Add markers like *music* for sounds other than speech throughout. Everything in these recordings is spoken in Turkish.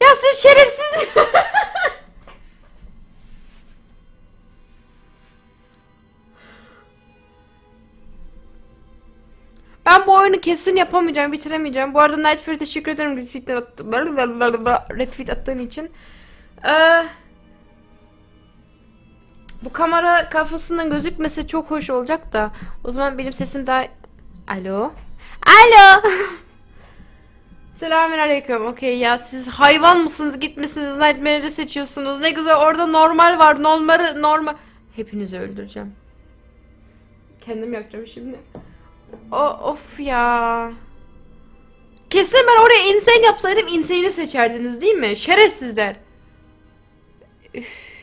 Ya siz şerefsiz. *laughs* oyunu kesin yapamayacağım, bitiremeyeceğim. Bu arada Nightfire teşekkür ederim retweetler attı, retweet attığın için. Ee, bu kamera kafasından gözükmese çok hoş olacak da. O zaman benim sesim daha... Alo? Alo? *laughs* Selamünaleyküm. Okey ya siz hayvan mısınız? Gitmişsiniz Nightmare'i seçiyorsunuz. Ne güzel orada normal var. Normal normal. Hepinizi öldüreceğim. Kendim yakacağım şimdi. O, of ya. Kesin ben oraya insane yapsaydım insane'i seçerdiniz değil mi? Şerefsizler. Üf.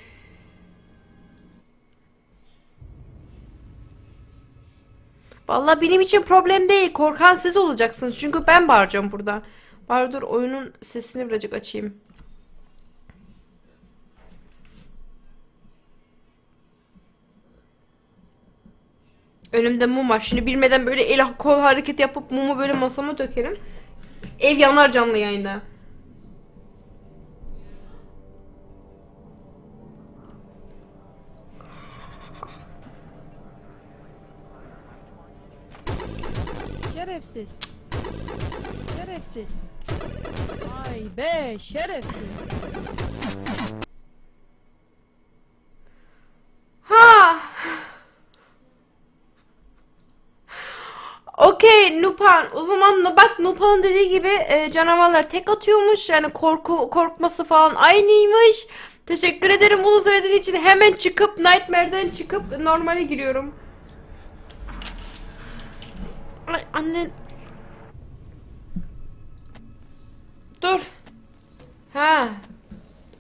Vallahi benim için problem değil. Korkan siz olacaksınız. Çünkü ben bağıracağım burada. Bari dur oyunun sesini birazcık açayım. Önümde mum var. Şimdi bilmeden böyle el kol hareket yapıp mumu böyle masama dökerim. Ev yanar canlı yayında. Şerefsiz. Şerefsiz. Ay be şerefsiz. Ha. Okey Nupan. O zaman bak Nupan'ın dediği gibi e, canavarlar tek atıyormuş. Yani korku korkması falan aynıymış. Teşekkür ederim bunu söylediğin için. Hemen çıkıp Nightmare'den çıkıp normale giriyorum. Ay annen. Dur. Ha.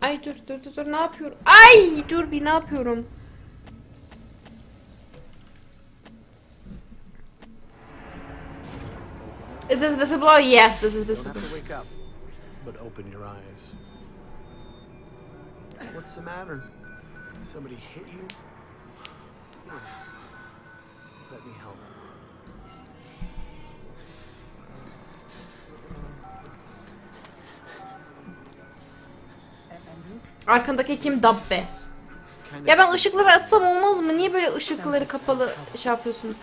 Ay dur dur dur dur ne yapıyorum? Ay dur bir ne yapıyorum? Is this visible? Oh, yes, this is You don't visible. have to wake up, but open your eyes. What's the matter? Somebody hit you? Let me help. Arkandaki kim? Dabbe. Ya ben ışıkları atsam olmaz mı? Niye böyle ışıkları kapalı şey yapıyorsun?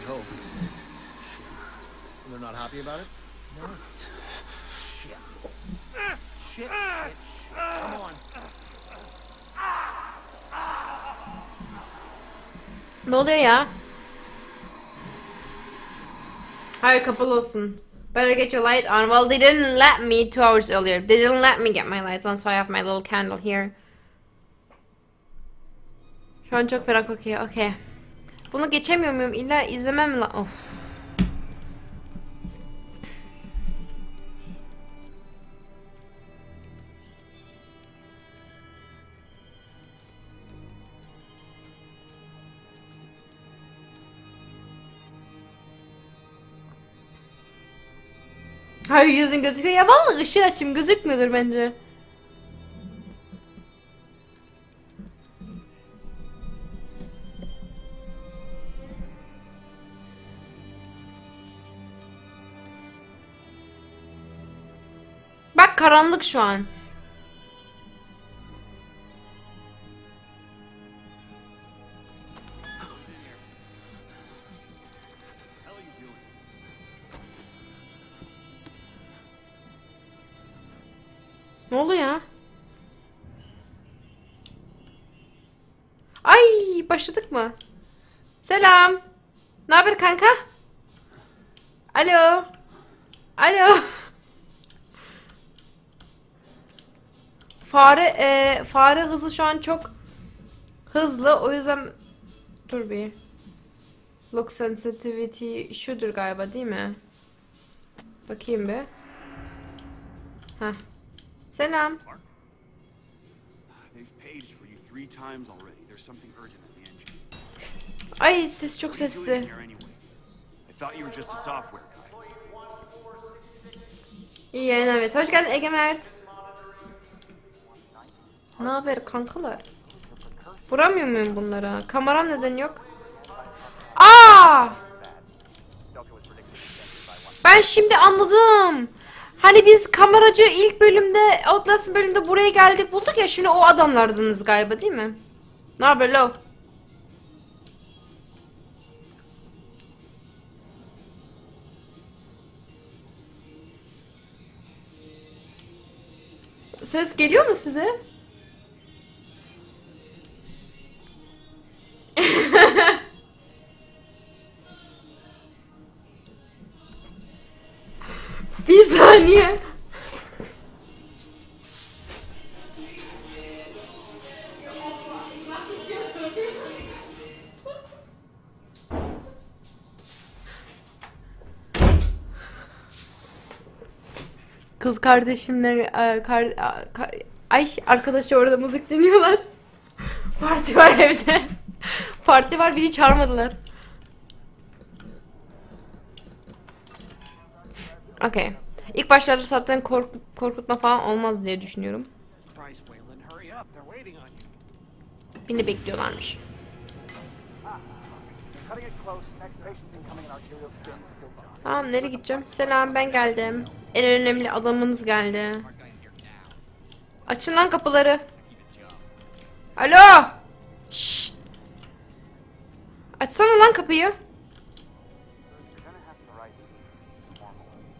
At they said Hope made a lateral ascension. What do you hope? Shit. And they're not happy about it? No. Shit. Shit, shit, shit. Come on. Ne oluyor ya? Hayır kapalı olsun. Better get your light on. Well, they didn't let me two hours earlier. They didn't let me get my lights on, so I have my little candle here. Şu an çok ferah kokuyor. Okay. Bunu geçemiyor muyum? İlla izlemem la... Of. Hayır yüzün gözüküyor. Ya vallahi ışığı açayım gözükmüyordur bence. Bak karanlık şu an. Ne oluyor ya? Ay başladık mı? Selam. Ne haber kanka? Alo. Alo. Fare e, fare hızı şu an çok hızlı. O yüzden dur bir. Look sensitivity şudur galiba değil mi? Bakayım bir. Heh. Selam. Ay ses çok sesli. İyi yayınlar. Evet. Hoş geldin Ege Mert. Ne haber kankalar? Vuramıyor muyum bunlara? Kameram neden yok? Aa! Ben şimdi anladım. Hani biz kameracı ilk bölümde Outlast bölümde buraya geldik bulduk ya şimdi o adamlardınız galiba değil mi? Ne haber lo? Ses geliyor mu size? *laughs* Bir saniye. Kız kardeşimle e, kar, a- ka- ay arkadaşı orada müzik dinliyorlar. *laughs* Parti var evde parti var beni çağırmadılar. Okay. İlk başlarda zaten kork korkutma falan olmaz diye düşünüyorum. Beni bekliyorlarmış. Tamam nereye gideceğim? Selam ben geldim. En önemli adamınız geldi. Açın lan kapıları. Alo. Şşş. Açsana lan kapıyı.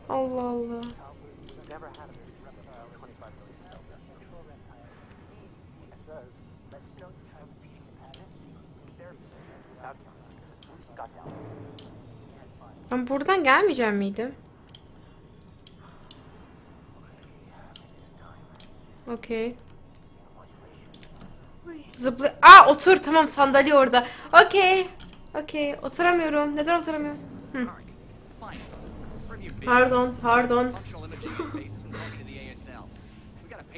Allah Allah. Ben buradan gelmeyeceğim miydim? Okey. Zıpla... Aa otur tamam sandalye orada. Okey. Okey oturamıyorum. Neden oturamıyorum? Hı. Pardon pardon.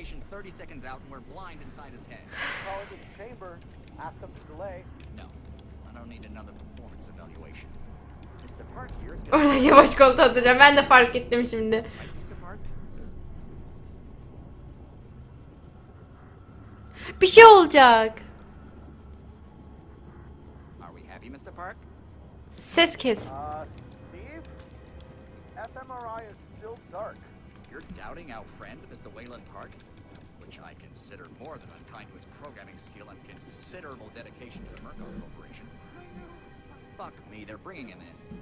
Patient 30 seconds out and we're blind inside his head. Call the chamber. Ask them to delay. No, I don't need another performance evaluation. Mr. Park here is Orada yavaş koltuğa oturacağım. Ben de fark ettim şimdi. Right, Mr. Park? Bir şey olacak. We happy, Mr. Park? Ses kes. Uh, Steve? fMRI is still dark. You're doubting our friend, Mr. Wayland Park? Which I consider more than unkind to his programming skill and considerable dedication to the Merco Corporation. Fuck me, they're bringing him in.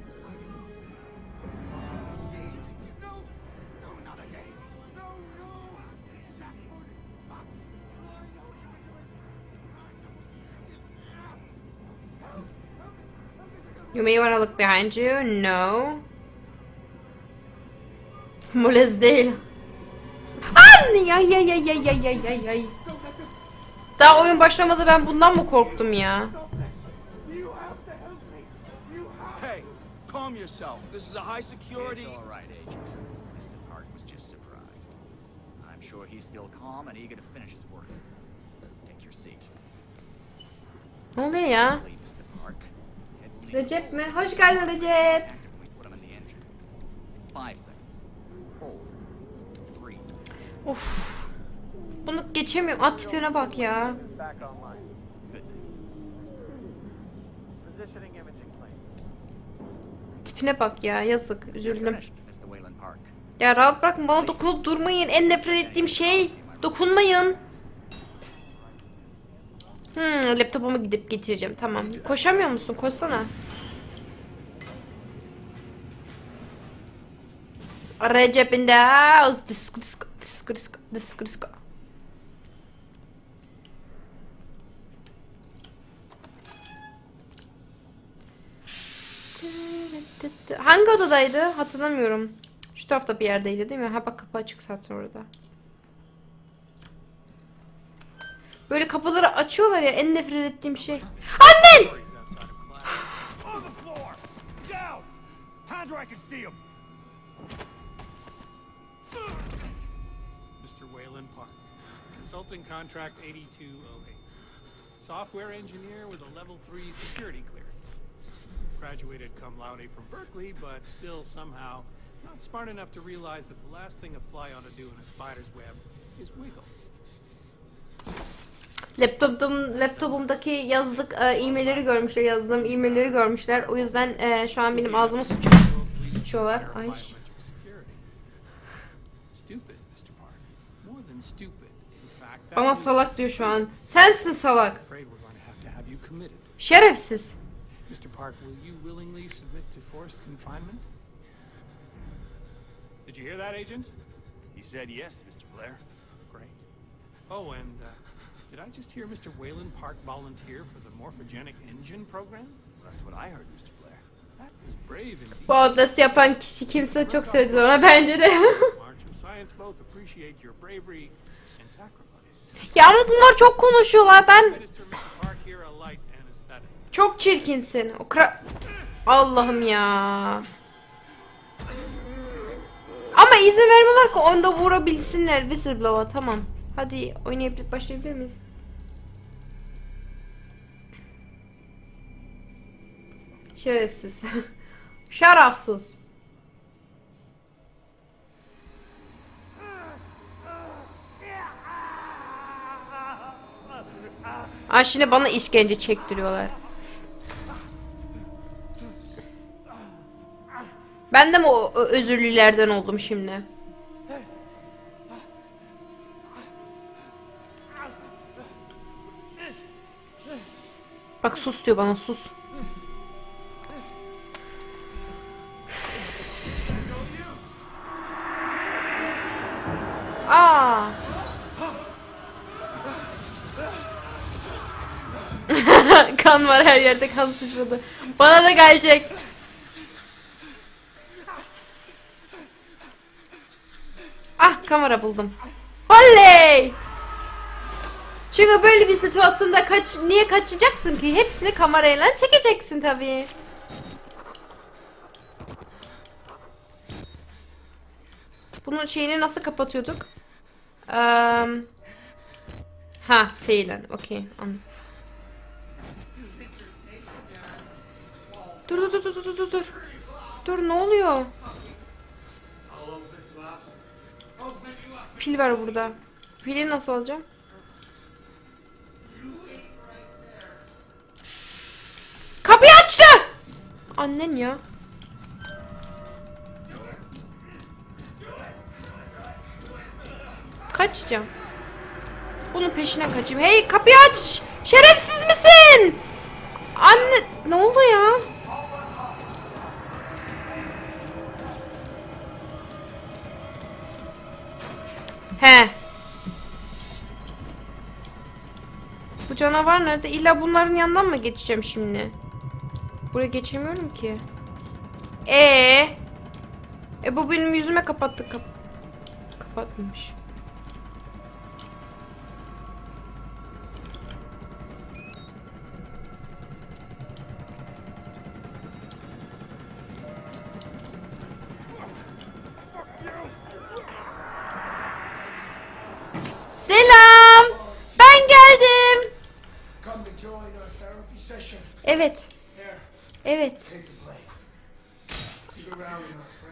You may wanna look behind you. No. *laughs* Molez değil. Anne ay ay ay ay ay ay ay ay. Daha oyun başlamadı ben bundan mı korktum ya? To. Hey, calm yourself. This is a high security. It's all right, Agent. Mr. Park was just surprised. I'm sure he's still calm and eager to finish his work. Take your seat. Ne oluyor ya? Recep mi? Hoş geldin Recep. Of. Bunu geçemiyorum. At tipine bak ya. Tipine bak ya. Yazık. Üzüldüm. Ya rahat bırakın. Bana dokunup durmayın. En nefret ettiğim şey. Dokunmayın. Hmm, laptopumu gidip getireceğim. Tamam. Koşamıyor musun? Koşsana. The house. Disco, disco, disco, disco, disco, disco. Hangi odadaydı? Hatırlamıyorum. Şu tarafta bir yerdeydi değil mi? Ha bak kapı açık zaten orada. Böyle kapıları açıyorlar ya en nefret ettiğim şey. Annen! Mr. Wayland Park. Consulting contract 8208. Software engineer with a level 3 security clearance. Graduated cum laude from Berkeley, but still somehow Not smart enough to realize that the last thing a fly ought to do in a spider's web is wiggle. Laptopum, laptopumdaki yazdık e, e-mailleri görmüşler, yazdığım e-mailleri görmüşler. O yüzden e, şu an benim ağzıma suç sıçıyorlar. Ay. Bana salak diyor şu an. Sensin salak. Şerefsiz. Mr. Park, will you willingly submit to forced confinement? Did you hear that, Agent? He said yes, Mr. Blair. Great. Oh, and uh, did I just hear Mr. Wayland Park volunteer for the morphogenic engine program? That's what I heard, Mr. Blair. That was brave indeed. Bu adresi yapan kişi kimse çok söyledi ona bence de. *laughs* March of Science both appreciate your bravery and sacrifice. ya ama bunlar çok konuşuyorlar. Ben çok çirkinsin. O kra... Allah'ım ya. Ama izin vermiyorlar ki onda vurabilsinler whistleblower tamam. Hadi oynayıp başlayabilir miyiz? Şerefsiz. *laughs* Şarafsız. Aa şimdi bana işkence çektiriyorlar. Ben de mi o özürlülerden oldum şimdi? Bak sus diyor bana sus. Aa. *laughs* kan var her yerde kan sıçradı. Bana da gelecek. Ah kamera buldum. Oley! Çünkü böyle bir situasyonda kaç niye kaçacaksın ki? Hepsini kamerayla çekeceksin tabii. Bunun şeyini nasıl kapatıyorduk? Eee ha, feilen. Okey. anladım. Dur dur dur dur dur dur dur. Dur ne oluyor? Pil var burada. Pili nasıl alacağım? Kapıyı açtı! Annen ya. Kaçacağım. Bunun peşine kaçayım. Hey kapıyı aç! Şerefsiz misin? Anne ne oldu ya? He. Bu canavar nerede? İlla bunların yanından mı geçeceğim şimdi? Buraya geçemiyorum ki. Ee. E bu benim yüzüme kapattı. Kap kapatmamış.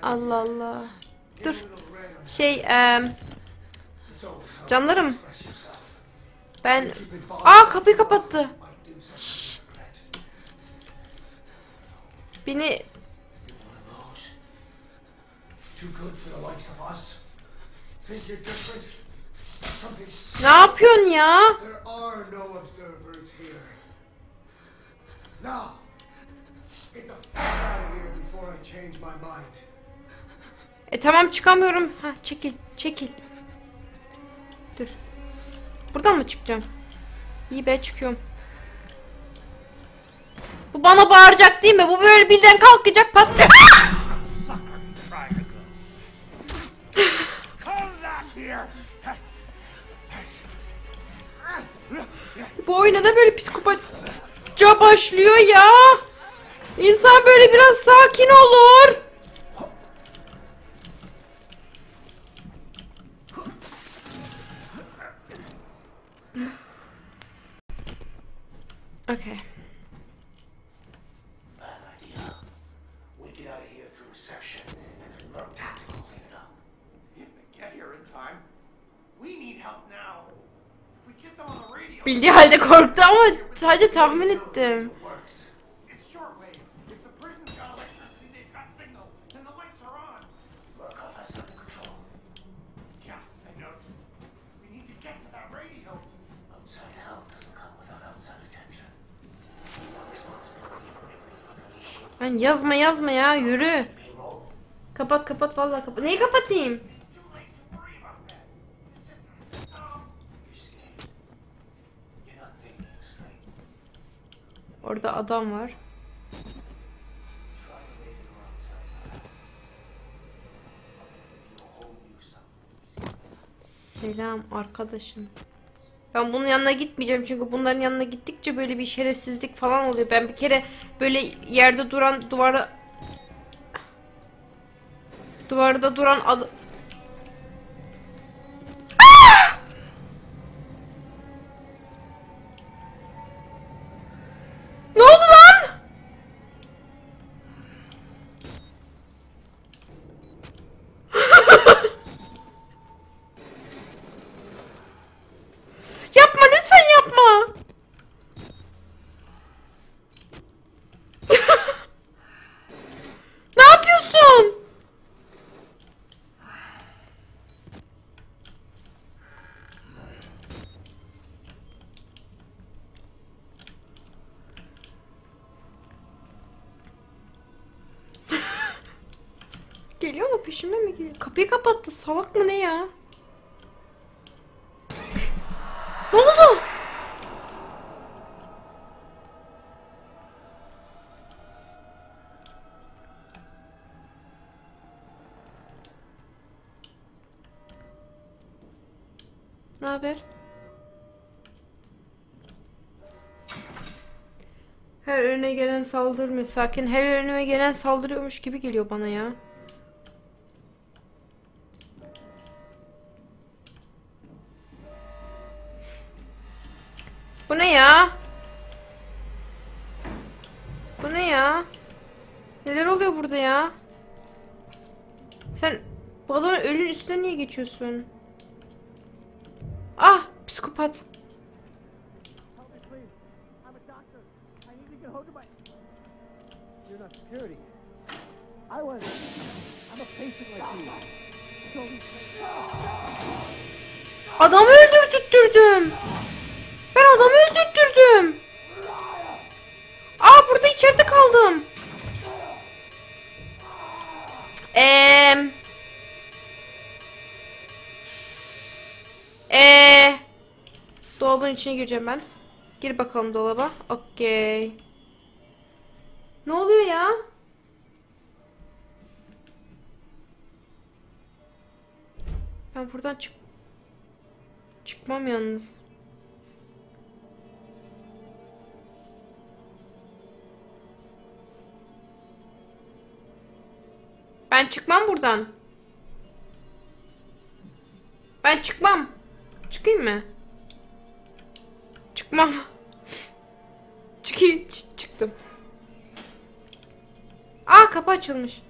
Allah Allah. Dur. Şey, helpful canlarım. Ben... Aa kapıyı kapattı. Şşt. Beni... Ne yapıyorsun ya? Now, get the fuck out of here before I change my mind. E tamam çıkamıyorum. Ha çekil, çekil. Dur. Buradan mı çıkacağım? İyi be çıkıyorum. Bu bana bağıracak değil mi? Bu böyle birden kalkacak patlıyor. Ah! Bu oyuna da böyle psikopatça başlıyor ya. İnsan böyle biraz sakin olur. Okay. Bad idea. We get out of here through reception and then Merc help now. If we get them on the radio, Bildiği halde korktu ama sadece tahmin ettim. works. It's shortwave. If the prison's got electricity, they've got signal, and the lights are on. Murkoff has under control. Yeah, I noticed. We need to get to that radio. Outside help doesn't come without outside attention. Your responsibility for every utterly shit Ben yazma yazma ya yürü. Kapat kapat vallahi kapat. Neyi kapatayım? Whole new something. Selam arkadaşım. Ben bunun yanına gitmeyeceğim çünkü bunların yanına gittikçe böyle bir şerefsizlik falan oluyor. Ben bir kere böyle yerde duran duvara duvarda duran ad geliyor? Kapıyı kapattı salak mı ne ya? Ne oldu? Ne haber? Her önüne gelen saldırmıyor. Sakin her önüme gelen saldırıyormuş gibi geliyor bana ya. Geçiyorsun? Dolabın içine gireceğim ben. Gir bakalım dolaba. Okey. Ne oluyor ya? Ben buradan çık... Çıkmam yalnız. Ben çıkmam buradan. Ben çıkmam. Çıkayım mı? Çıkmam. Çıkayım. Ç- çıktım. Aa kapı açılmış.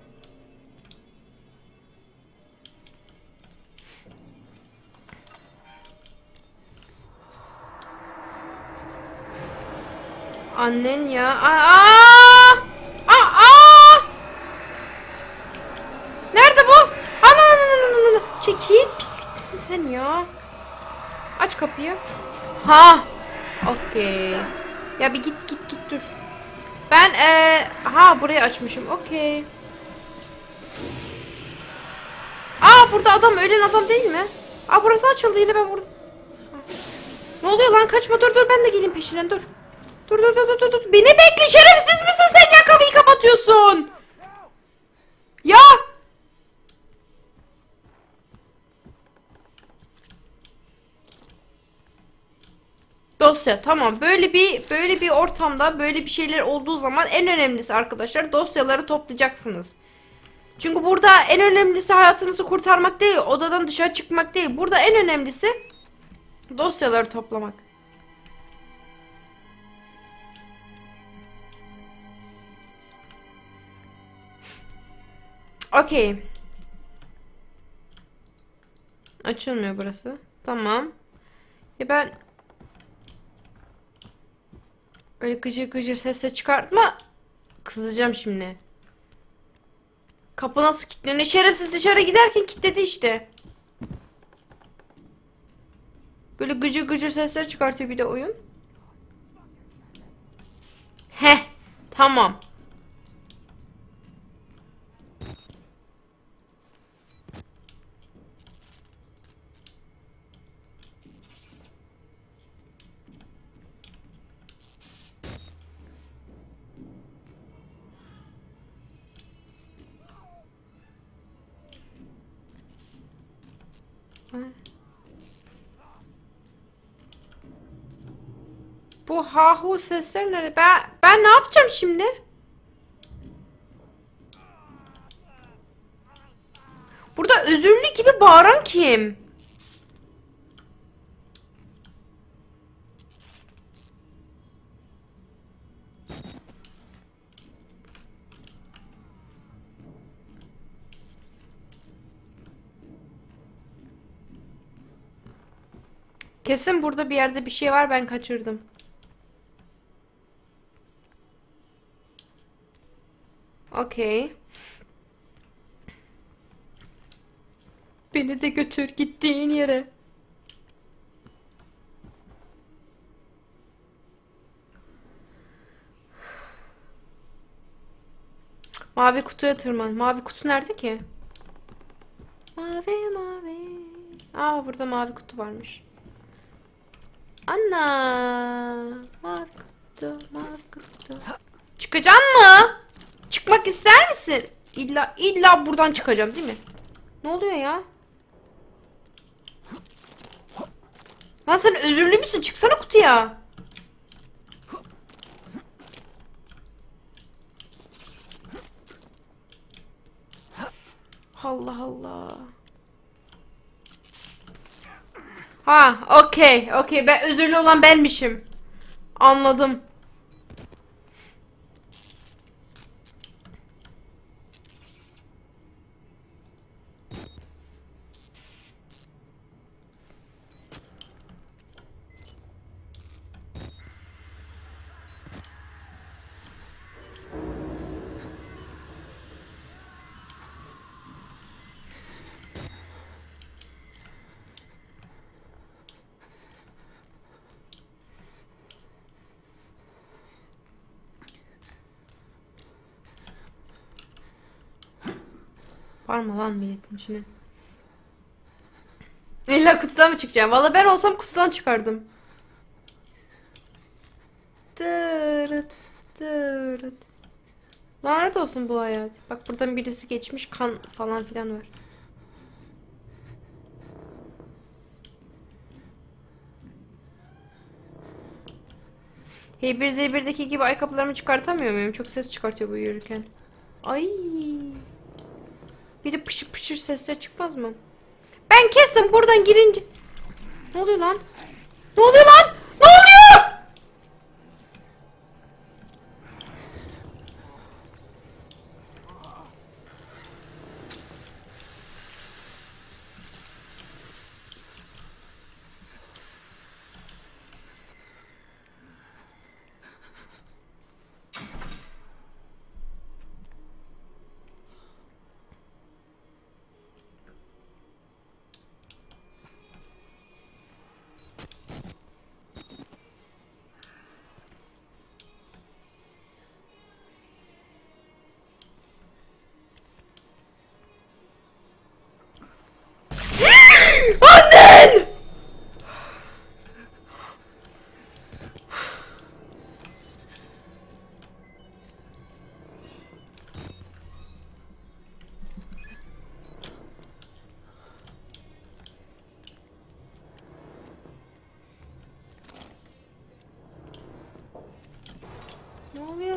Annen ya. Aa! Aa! Aa! Nerede bu? Ana ana ana ana. Çekil pislik misin sen ya? Aç kapıyı. Ha. Okey. Ya bir git git git dur. Ben eee ha burayı açmışım. Okey. Aa burada adam ölen adam değil mi? Aa burası açıldı yine ben burada. Ne oluyor lan kaçma dur dur ben de geleyim peşinden dur. Dur dur dur dur dur. Beni bekle şerefsiz misin sen ya kapıyı kapatıyorsun. Dosya tamam böyle bir böyle bir ortamda böyle bir şeyler olduğu zaman en önemlisi arkadaşlar dosyaları toplayacaksınız. Çünkü burada en önemlisi hayatınızı kurtarmak değil, odadan dışarı çıkmak değil. Burada en önemlisi dosyaları toplamak. Okey. Açılmıyor burası. Tamam. Ya ben öyle gıcır gıcır sesle çıkartma. Kızacağım şimdi. Kapı nasıl kilitleniyor? Şerefsiz dışarı giderken kilitledi işte. Böyle gıcır gıcır sesler çıkartıyor bir de oyun. Heh. Tamam. Bu hahu sesler nerede? Ben, ben ne yapacağım şimdi? Burada özürlü gibi bağıran kim? Kesin burada bir yerde bir şey var ben kaçırdım. Okey. Beni de götür gittiğin yere. Mavi kutuya tırman. Mavi kutu nerede ki? Mavi mavi. Aa burada mavi kutu varmış. Anna. Mavi kutu, mavi kutu. Çıkacaksın mı? Çıkmak ister misin? İlla illa buradan çıkacağım değil mi? Ne oluyor ya? Lan sen özürlü müsün? Çıksana kutuya. Allah Allah. Ha, okey, okey. Ben özürlü olan benmişim. Anladım. Var mı lan milletin içine? İlla kutudan mı çıkacağım? Valla ben olsam kutudan çıkardım. Tırıt, tırıt. Lanet olsun bu hayat. Bak buradan birisi geçmiş kan falan filan var. Hey bir Z1'deki gibi ayakkabılarımı çıkartamıyor muyum? Çok ses çıkartıyor bu yürürken. Ay. Bir de pışır pışır sesler çıkmaz mı? Ben kesin buradan girince... Ne oluyor lan? Ne oluyor lan?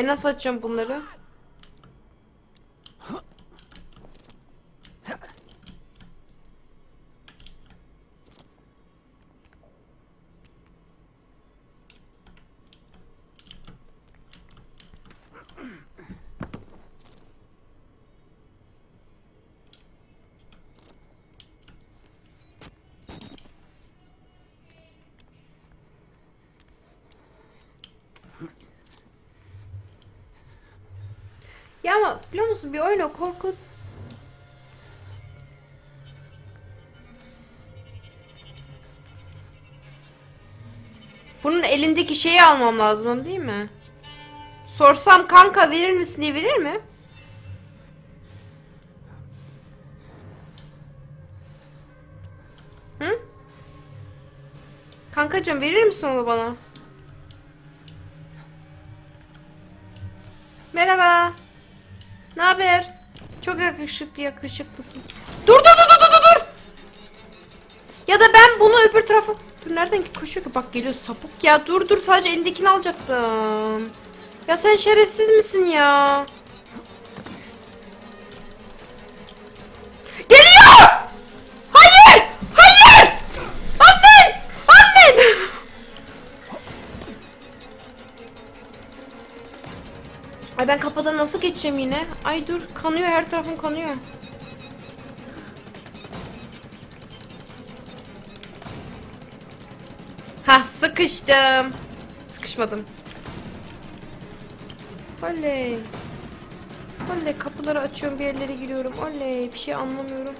E nasıl açacağım bunları? Ya musun bir oyun o korku Bunun elindeki şeyi almam lazım değil mi? Sorsam kanka verir misin diye verir mi? Hı? Kankacığım verir misin onu bana? Merhaba. Ne haber? Çok yakışıklı yakışıklısın. Dur dur dur dur dur dur. Ya da ben bunu öbür tarafa... Dur nereden koşuyor ki? Bak geliyor sapık ya. Dur dur sadece elindekini alacaktım. Ya sen şerefsiz misin ya? Kapıdan nasıl geçeceğim yine? Ay dur kanıyor her tarafım kanıyor. Ha sıkıştım. Sıkışmadım. Oley. Oley kapıları açıyorum bir yerlere giriyorum. Oley bir şey anlamıyorum.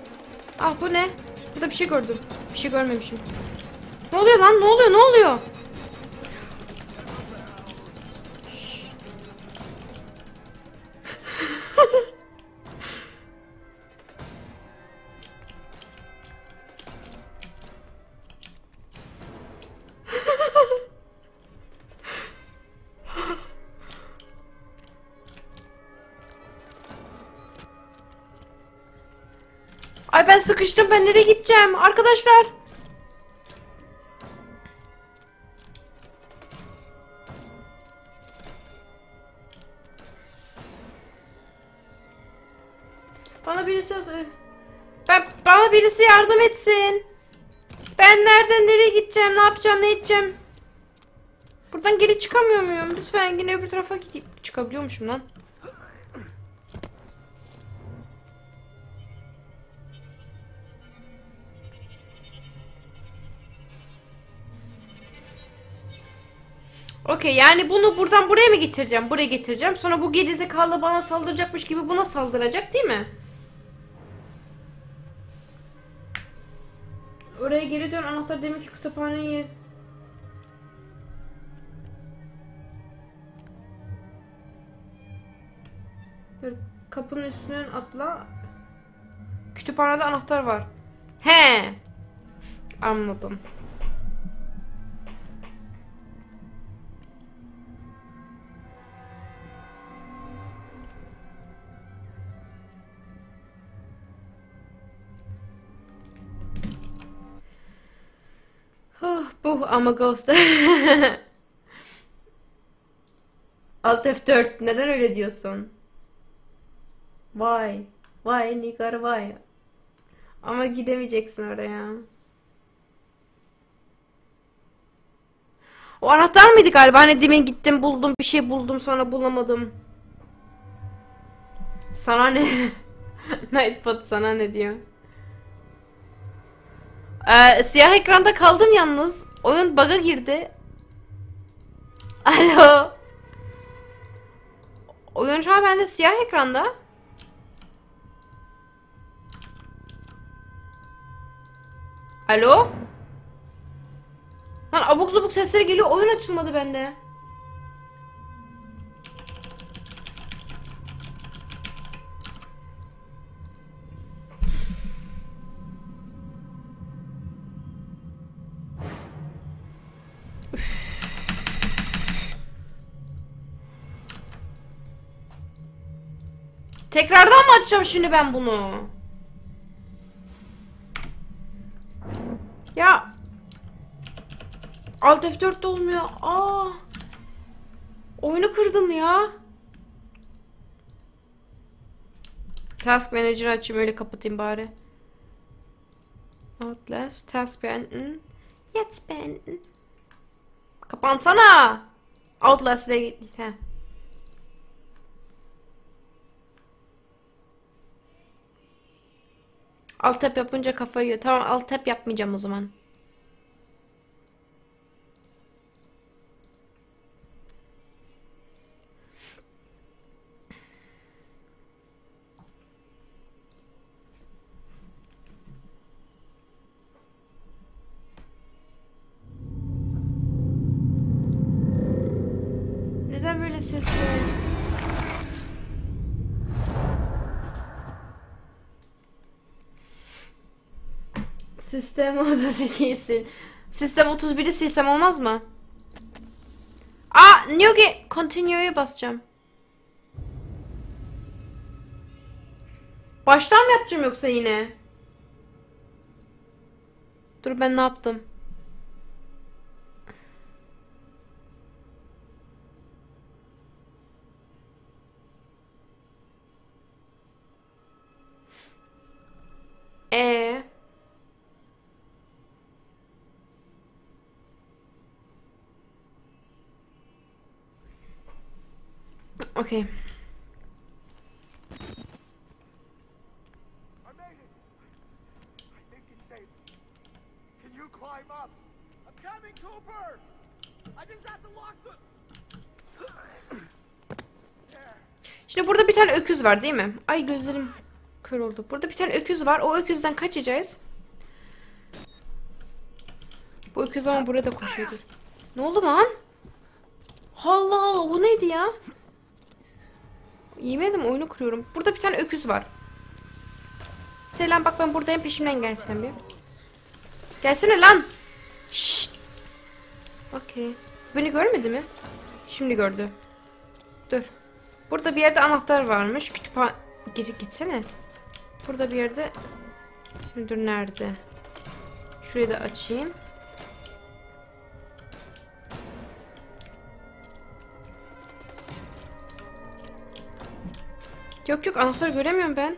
Ah bu ne? Burada bir şey gördüm. Bir şey görmemişim. Ne oluyor lan? Ne oluyor? Ne oluyor? Ben sıkıştım. Ben nereye gideceğim? Arkadaşlar. Bana birisi ben bana birisi yardım etsin. Ben nereden nereye gideceğim? Ne yapacağım? Ne edeceğim? Buradan geri çıkamıyor muyum? Lütfen yine öbür tarafa gideyim. Çıkabiliyormuşum lan. Okey yani bunu buradan buraya mı getireceğim? Buraya getireceğim. Sonra bu gerizekalı bana saldıracakmış gibi buna saldıracak değil mi? Oraya geri dön anahtar demek ki kütüphaneye kapının üstünden atla. Kütüphanede anahtar var. He. Anladım. Oh, bu ama Ghost. *laughs* Alt F4. Neden öyle diyorsun? Vay. Vay Nigar vay. Ama gidemeyeceksin oraya. O anahtar mıydı galiba? Hani demin gittim buldum bir şey buldum sonra bulamadım. Sana ne? *laughs* Nightbot sana ne diyor? Ee, siyah ekranda kaldım yalnız. Oyun bug'a girdi. Alo. Oyun şu an bende siyah ekranda. Alo? Lan abuk zubuk sesleri geliyor. Oyun açılmadı bende. Tekrardan mı açacağım şimdi ben bunu? Ya Alt F4 de olmuyor. Aa. Oyunu kırdım ya. Task Manager açayım öyle kapatayım bari. Outlast. Task beenden. Jetzt beenden. Kapansana. Outlast git. He. Alt tab yapınca kafayı yiyor. Tamam alt tab yapmayacağım o zaman. Sistem 32'yi sil. Sistem 31'i silsem olmaz mı? Aa, New Game Continue'ya basacağım. Baştan mı yapacağım yoksa yine? Dur ben ne yaptım? Ee. Okay. I made it. I think it's safe. Can you climb up? I'm coming, Cooper. I just have to lock the. Şimdi burada bir tane öküz var değil mi? Ay gözlerim kör oldu. Burada bir tane öküz var. O öküzden kaçacağız. Bu öküz ama burada koşuyordur. Ne oldu lan? Allah Allah bu neydi ya? Yemedim oyunu kuruyorum. Burada bir tane öküz var. Selam bak ben buradayım peşimden gelsen bir. Gelsene lan. Şşt. Okey. Beni görmedi mi? Şimdi gördü. Dur. Burada bir yerde anahtar varmış. Kütüphane... Geri gitsene. Burada bir yerde... Dur nerede? Şurayı da açayım. Yok yok anahtar göremiyorum ben.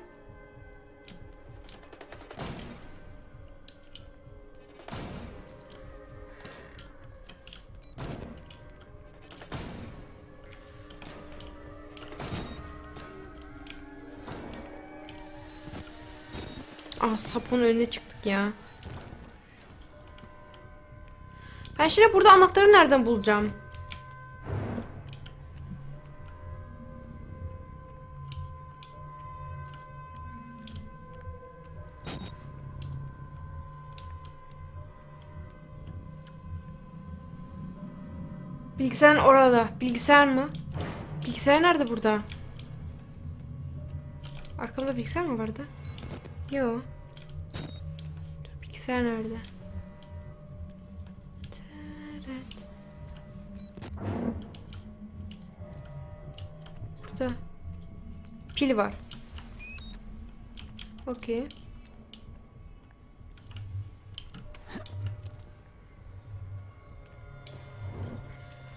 Aa sapın önüne çıktık ya. Ben şimdi burada anahtarı nereden bulacağım? Bilgisayar orada. Bilgisayar mı? Bilgisayar nerede burada? Arkamda bilgisayar mı vardı? Yo. Bilgisayar nerede? Burada. Pil var. Okey.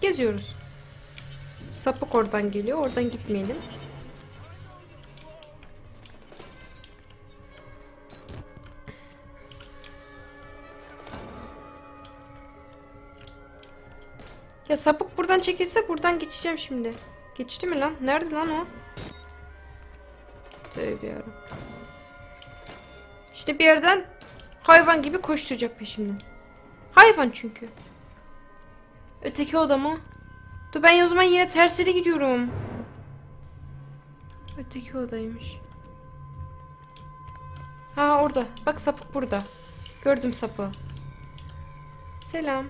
Geziyoruz. Sapık oradan geliyor. Oradan gitmeyelim. Ya sapık buradan çekilse buradan geçeceğim şimdi. Geçti mi lan? Nerede lan o? Tövbe yarabbim. İşte bir yerden hayvan gibi koşturacak peşimden. Hayvan çünkü. Öteki oda mı? Dur ben o zaman yine tersine gidiyorum. Öteki odaymış. Ha orada. Bak sapık burada. Gördüm sapı. Selam.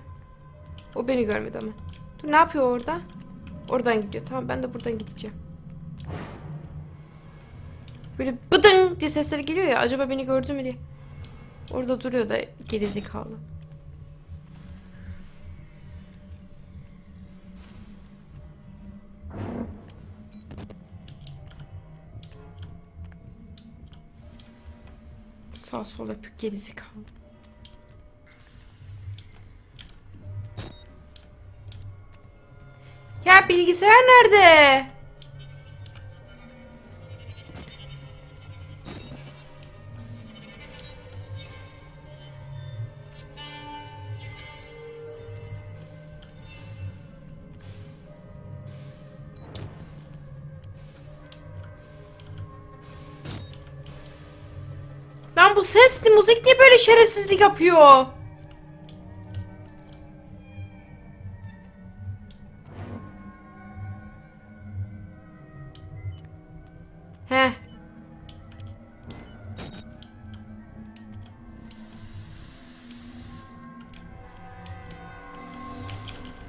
O beni görmedi ama. Dur ne yapıyor orada? Oradan gidiyor. Tamam ben de buradan gideceğim. Böyle bıdın diye sesler geliyor ya. Acaba beni gördü mü diye. Orada duruyor da gerizekalı. solda pük gerisi kaldı. Ya bilgisayar nerede? Sesli müzik niye böyle şerefsizlik yapıyor? He.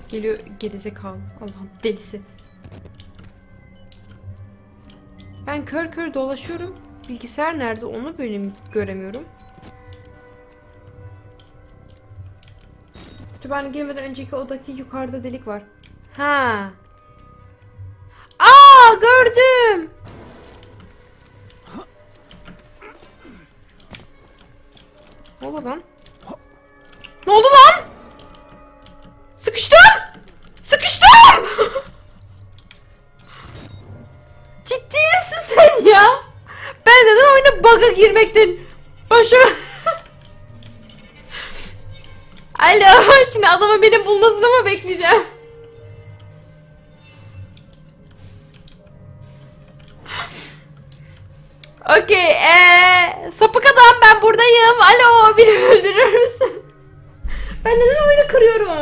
Geliyor gerizekalı. Allah'ım delisi. Ben kör kör dolaşıyorum. Bilgisayar nerede onu benim göremiyorum. Kütüphane girmeden önceki odaki yukarıda delik var. Ha. Aa gördüm. Ne oldu lan? Ne oldu lan? Ben neden oyuna bug'a girmekten başa... *laughs* Alo, şimdi adamın beni bulmasını mı bekleyeceğim? *laughs* Okey, eee sapık adam ben buradayım. Alo, beni *laughs* öldürür müsün? Ben neden oyunu kırıyorum?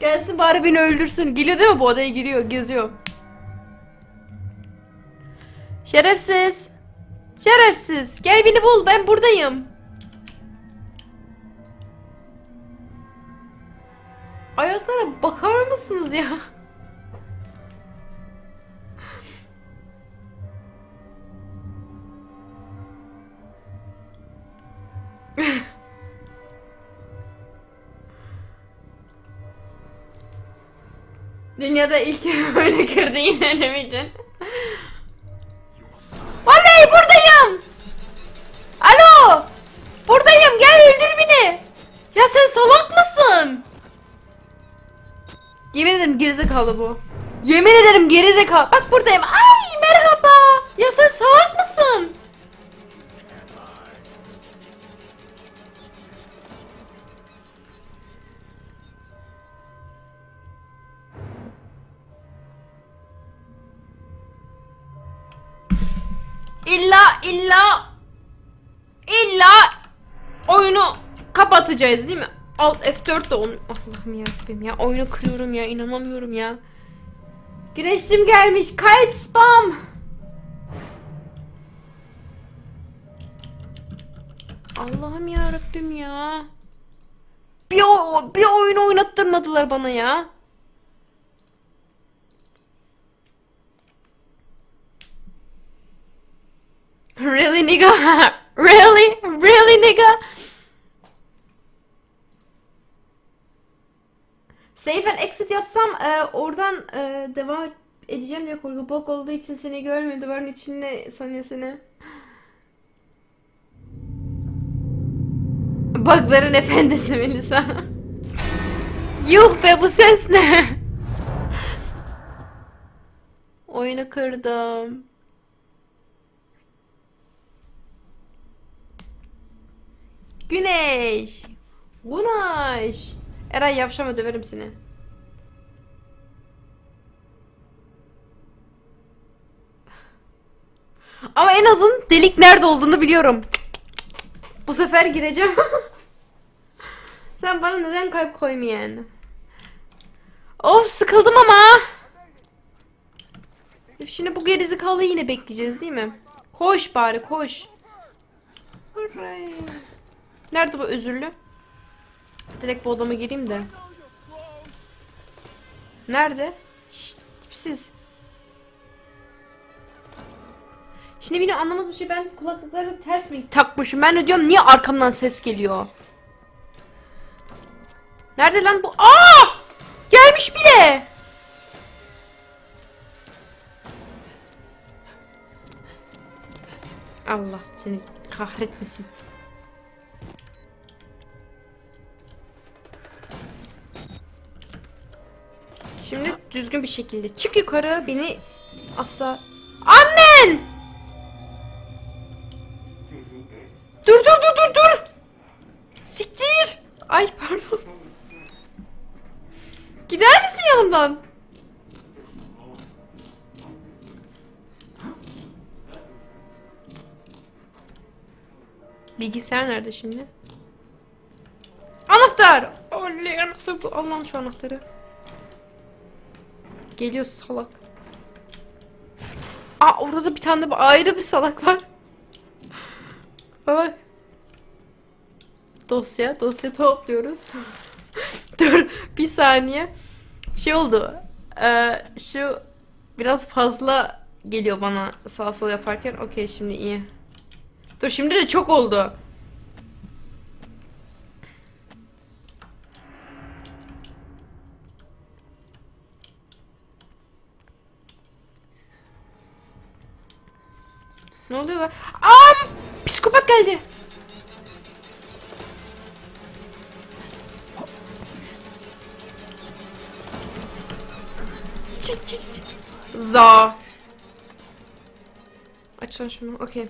Gelsin bari beni öldürsün. Geliyor değil mi bu odaya giriyor, geziyor. Şerefsiz. Şerefsiz. Gel beni bul. Ben buradayım. Ayaklara bakar mısınız ya? Dünyada ilk *laughs* böyle kırdı yine demeyeceksin. Oley buradayım. Alo. Buradayım gel öldür beni. Ya sen salak mısın? Yemin ederim gerizekalı bu. Yemin ederim gerizekalı. Bak buradayım. Ay merhaba. Ya sen salak mısın? İlla illa illa oyunu kapatacağız değil mi? Alt F4 de onu Allah'ım ya ya oyunu kırıyorum ya inanamıyorum ya. Güneşim gelmiş kalp spam. Allah'ım ya Rabbim ya. Bir, o- bir oyun oynattırmadılar bana ya. Really nigga? *laughs* really? Really nigga? Save and exit yapsam e, oradan e, devam edeceğim diye korku bok olduğu için seni görmüyor duvarın içinde saniyesini. Bugların efendisi Melisa. *laughs* Yuh be bu ses ne? *laughs* Oyunu kırdım. Güneş. Güneş. Eray yavşama döverim seni. Ama en azın delik nerede olduğunu biliyorum. Bu sefer gireceğim. *laughs* Sen bana neden kalp koymayan? Of sıkıldım ama. Şimdi bu gerizekalı yine bekleyeceğiz değil mi? Koş bari koş. Hooray. Nerede bu özürlü? Direkt bu odama gireyim de. Nerede? Şşt, tipsiz. Şimdi benim anlamadığım şey ben kulaklıkları ters mi takmışım? Ben de diyorum niye arkamdan ses geliyor? Nerede lan bu? Aa! Gelmiş bile. Allah seni kahretmesin. Düzgün bir şekilde. Çık yukarı beni asla... Annen! Dur dur dur dur dur! Siktir! Ay pardon. Gider misin yanımdan? Bilgisayar nerede şimdi? Anahtar! Oley anahtar şu anahtarı. Geliyor salak. Aa orada da bir tane de ayrı bir salak var. Bak. Dosya. Dosya topluyoruz. *laughs* Dur bir saniye. Şey oldu. Ee, şu biraz fazla geliyor bana sağ sol yaparken. Okey şimdi iyi. Dur şimdi de çok oldu. Ne oluyor lan? Aa! Psikopat geldi. Çık çık çık. Za. Aç lan şunu. Okey.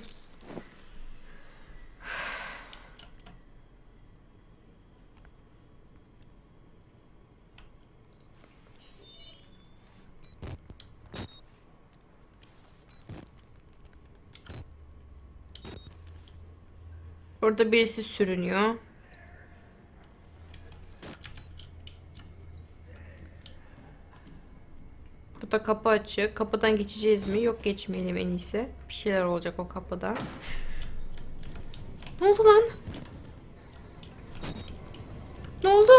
Orada birisi sürünüyor. Burada kapı açık. Kapıdan geçeceğiz mi? Yok geçmeyelim en iyisi. Bir şeyler olacak o kapıda. Ne oldu lan? Ne oldu?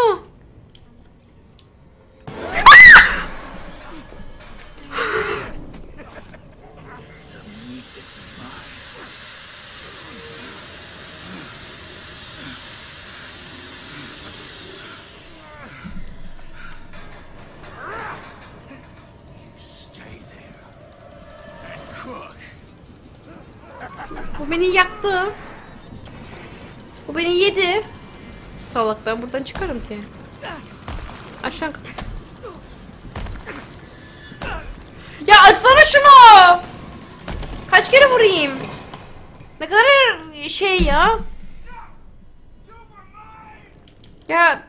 Yaktı. Bu beni yedi. Salak ben buradan çıkarım ki. Kapıyı. Ya açsana şunu. Kaç kere vurayım? Ne kadar şey ya. Ya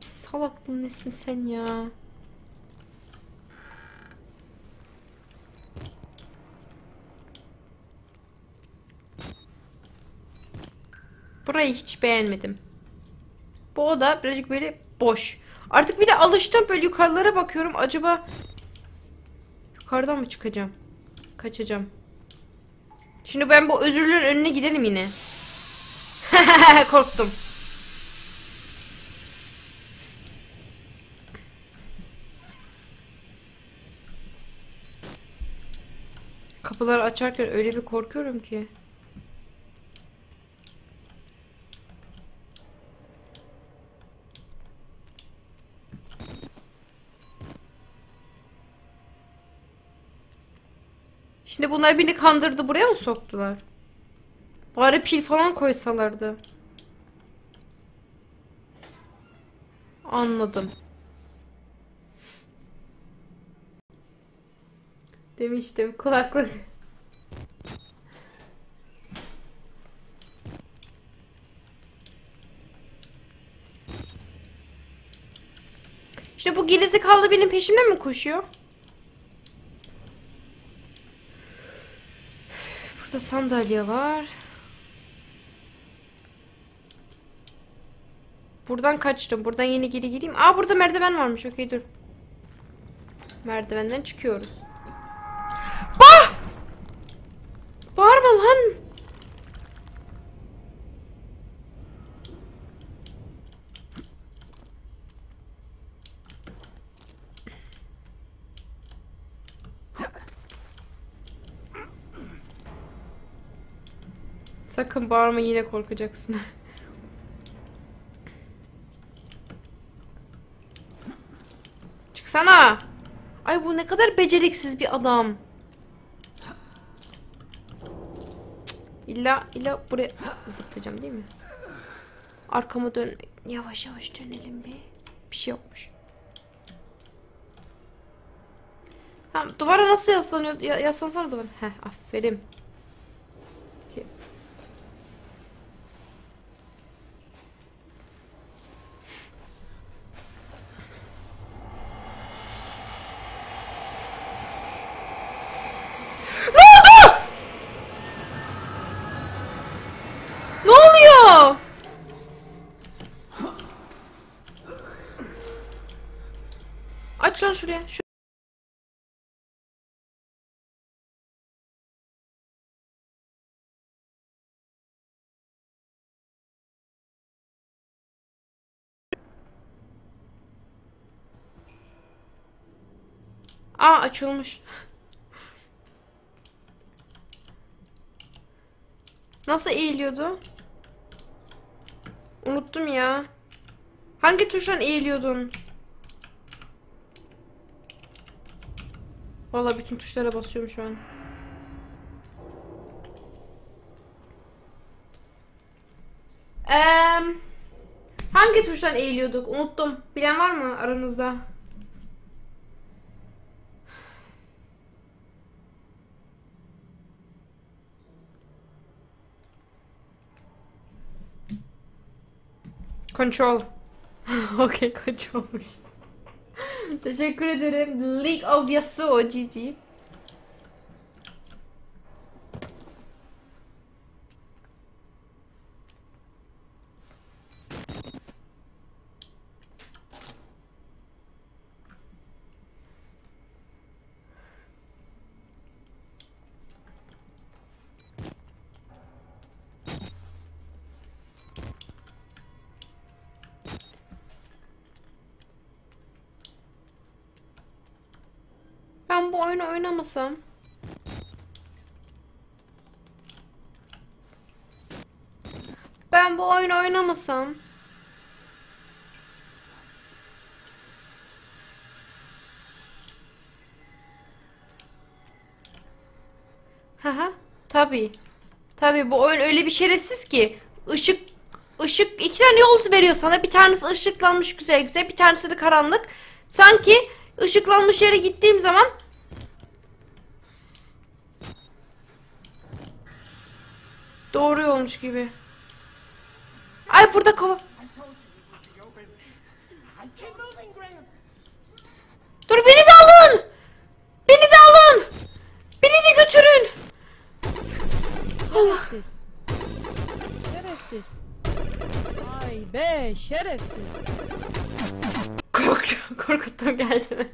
salak nesin sen ya? Burayı hiç beğenmedim. Bu oda birazcık böyle boş. Artık bir de alıştım böyle yukarılara bakıyorum. Acaba yukarıdan mı çıkacağım? Kaçacağım. Şimdi ben bu özürlüğün önüne gidelim yine. *laughs* Korktum. Kapıları açarken öyle bir korkuyorum ki. Şimdi bunlar beni kandırdı buraya mı soktular? Bari pil falan koysalardı. Anladım. Demiştim kulaklık. Şimdi bu gerizekalı benim peşimden mi koşuyor? Burada sandalye var. Buradan kaçtım. Buradan yeni geri gireyim. Aa burada merdiven varmış. Okey dur. Merdivenden çıkıyoruz. Bah! Bağırma lan. Sakın bağırma yine korkacaksın. *laughs* Çıksana. Ay bu ne kadar beceriksiz bir adam. Cık, İlla illa buraya zıplayacağım değil mi? Arkama dön. Yavaş yavaş dönelim bir. Bir şey yokmuş. Ha, duvara nasıl yaslanıyor? Ya, yaslansana duvara. Heh aferin. Ne oluyor? Aç lan şuraya. Şu Aa açılmış. Nasıl eğiliyordu? Unuttum ya. Hangi tuştan eğiliyordun? Vallahi bütün tuşlara basıyorum şu an. Eee hangi tuştan eğiliyorduk? Unuttum. Bilen var mı aranızda? Control. *laughs* Okey controlmuş. *laughs* Teşekkür ederim. League of Yasuo GG. Oynamasam. Ben bu oyunu oynamasam. Haha, tabii. Tabii bu oyun öyle bir şerefsiz ki ışık ışık iki tane yol veriyor sana. Bir tanesi ışıklanmış güzel güzel, bir tanesi de karanlık. Sanki ışıklanmış yere gittiğim zaman doğru yolmuş gibi. Ay burada kova. Dur beni de alın. Beni de alın. Beni de götürün. Şerefsiz. Şerefsiz. Ay be şerefsiz. Korktum, *laughs* korkuttum geldi.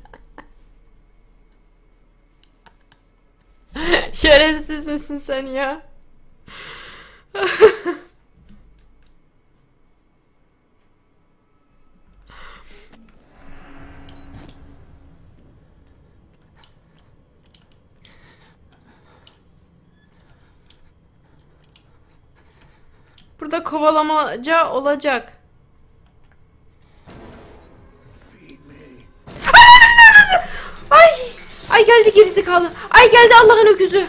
*laughs* Şerefsiz misin sen ya? *laughs* Burada kovalamaca olacak. Ay! Ay geldi gerizekalı. Ay geldi Allah'ın öküzü.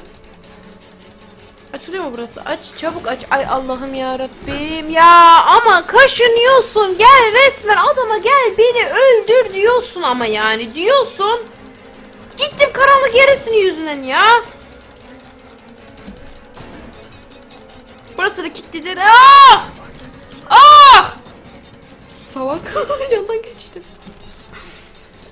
Açılıyor mu burası? Aç çabuk aç. Ay Allah'ım ya Rabbim ya ama kaşınıyorsun. Gel resmen adama gel beni öldür diyorsun ama yani diyorsun. Gittim karanlık yeresini yüzünden ya. Burası da kilitlidir. Ah! Ah! Salak. *laughs* Yandan geçtim.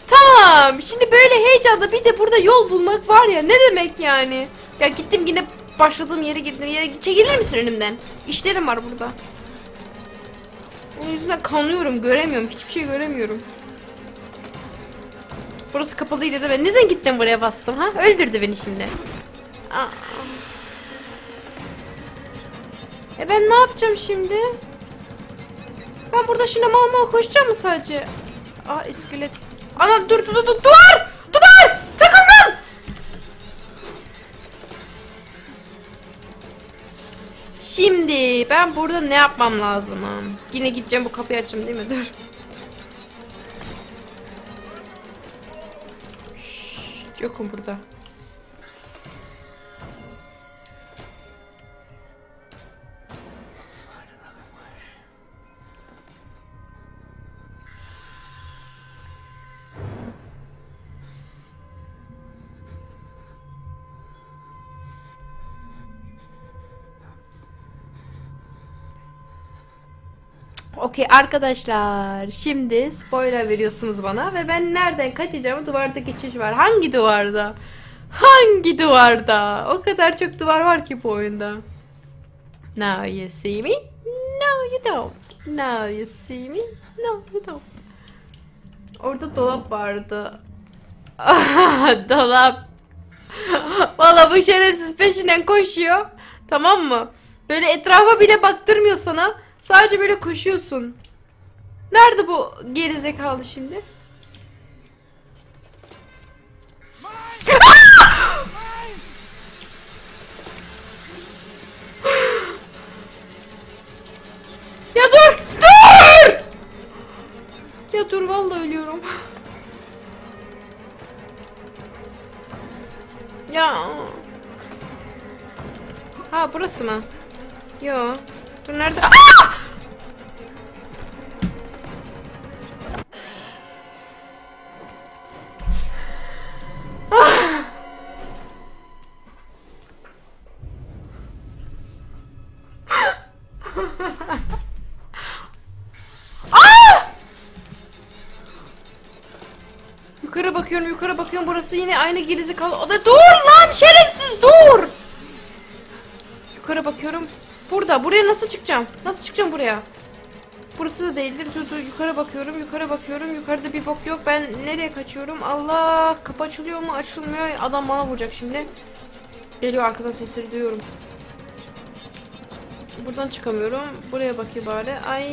Tamam. Şimdi böyle heyecanda bir de burada yol bulmak var ya ne demek yani? Ya gittim yine başladığım yere gittim. Yere çekilir misin önümden? İşlerim var burada. Onun yüzünden kanıyorum. Göremiyorum. Hiçbir şey göremiyorum. Burası kapalıydı da ben neden gittim buraya bastım ha? Öldürdü beni şimdi. Aa. E ben ne yapacağım şimdi? Ben burada şimdi mal mal koşacağım mı sadece? Aa iskelet. Ana dur dur dur dur Şimdi ben burada ne yapmam lazım? Yine gideceğim bu kapıyı açacağım değil mi? Dur. Şşt, yokum burada. Okey arkadaşlar. Şimdi spoiler veriyorsunuz bana ve ben nereden kaçacağımı duvarda geçiş var. Hangi duvarda? Hangi duvarda? O kadar çok duvar var ki bu oyunda. Now you see me? No you don't. Now you see me? No you don't. Orada dolap vardı. *laughs* dolap. Valla bu şerefsiz peşinden koşuyor. Tamam mı? Böyle etrafa bile baktırmıyor sana. Sadece böyle koşuyorsun. Nerede bu gerizekalı şimdi? *laughs* ya dur! Dur! Ya dur vallahi ölüyorum. ya. Ha burası mı? Yo. Dur nerede? Aa! Ah! Aa! Yukarı bakıyorum, yukarı bakıyorum. Burası yine aynı gerizekalı oda. Dur lan şerefsiz dur! Yukarı bakıyorum. Burada. Buraya nasıl çıkacağım? Nasıl çıkacağım buraya? Burası da değildir. Dur dur yukarı bakıyorum. Yukarı bakıyorum. Yukarıda bir bok yok. Ben nereye kaçıyorum? Allah! Kapı açılıyor mu? Açılmıyor. Adam bana vuracak şimdi. Geliyor arkadan sesleri duyuyorum. Buradan çıkamıyorum. Buraya bakayım bari. Ay.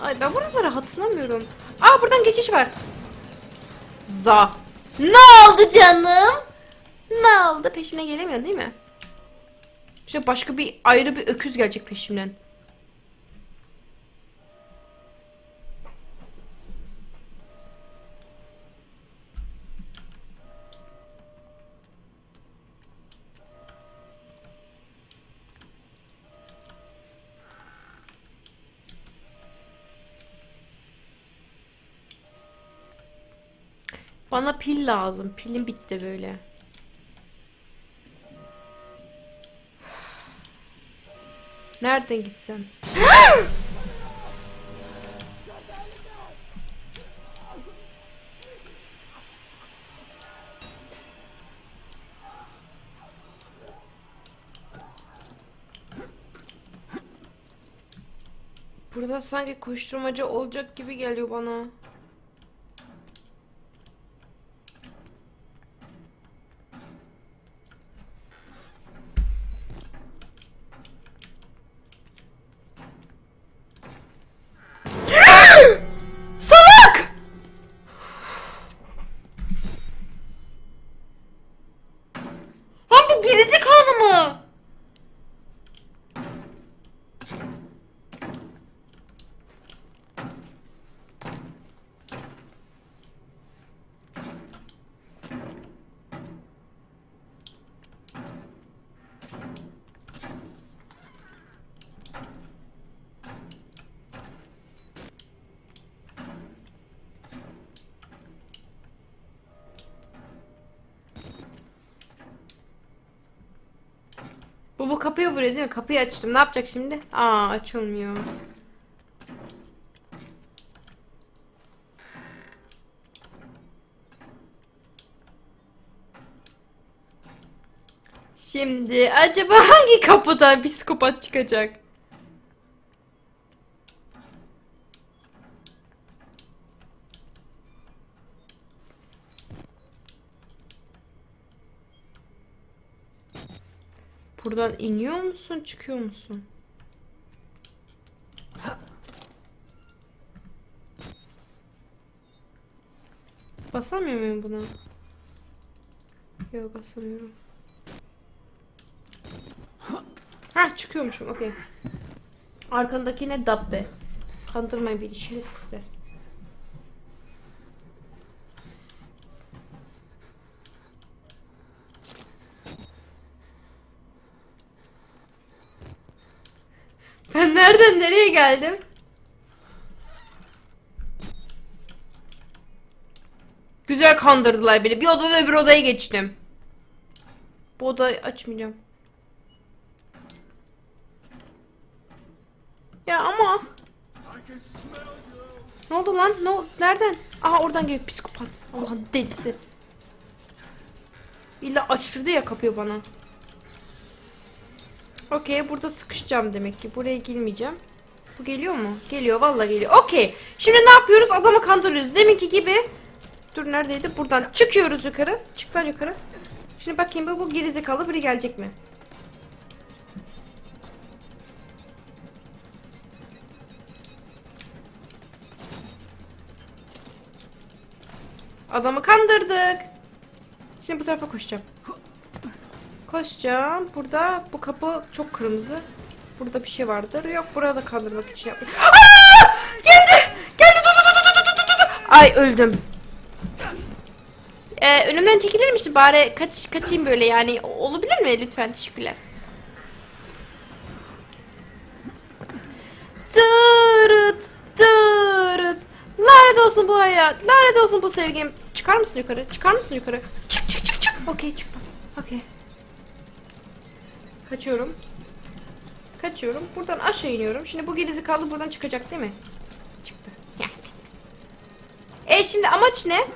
Ay ben buraları hatırlamıyorum. Aa buradan geçiş var. Za. Ne oldu canım? Ne oldu? Peşine gelemiyor değil mi? İşte başka bir ayrı bir öküz gelecek peşimden. Bana pil lazım. Pilim bitti böyle. Nereden gitsem? Burada sanki koşturmaca olacak gibi geliyor bana. Kapıyı vuruyor değil mi? Kapıyı açtım. Ne yapacak şimdi? Aa açılmıyor. Şimdi acaba *laughs* hangi kapıdan psikopat çıkacak? Buradan iniyor musun, çıkıyor musun? Basamıyor muyum buna? Yok basamıyorum. Ha çıkıyormuşum okey. Arkandaki ne dabbe. Kandırmayın beni şerefsizler. Ben nereden nereye geldim? Güzel kandırdılar beni. Bir odadan öbür odaya geçtim. Bu odayı açmayacağım. Ya ama. Ne oldu lan? Ne oldu? Nereden? Aha oradan geliyor psikopat. Allah'ın delisi. İlla açtırdı ya kapıyı bana. Okey burada sıkışacağım demek ki. Buraya girmeyeceğim. Bu geliyor mu? Geliyor vallahi geliyor. Okey. Şimdi ne yapıyoruz? Adamı kandırıyoruz. Deminki gibi. Dur neredeydi? Buradan çıkıyoruz yukarı. Çık lan yukarı. Şimdi bakayım bu, bu gerizekalı biri gelecek mi? Adamı kandırdık. Şimdi bu tarafa koşacağım. Koşacağım. Burada bu kapı çok kırmızı. Burada bir şey vardır. Yok burada kandırmak için yapmış. Geldi! Geldi! Dur, dur, dur, dur, dur, dur, dur. Ay öldüm. Ee, önümden çekilir misin? Bari kaç, kaçayım böyle yani. Olabilir mi? Lütfen teşekkürler. Tırıt tırıt. Lanet olsun bu hayat. Lanet olsun bu sevgim. Çıkar mısın yukarı? Çıkar mısın yukarı? Çık çık çık çık. Okey çıktım. Okey. Kaçıyorum. Kaçıyorum. Buradan aşağı iniyorum. Şimdi bu gerizekalı buradan çıkacak değil mi? Çıktı. Yani. E şimdi amaç ne?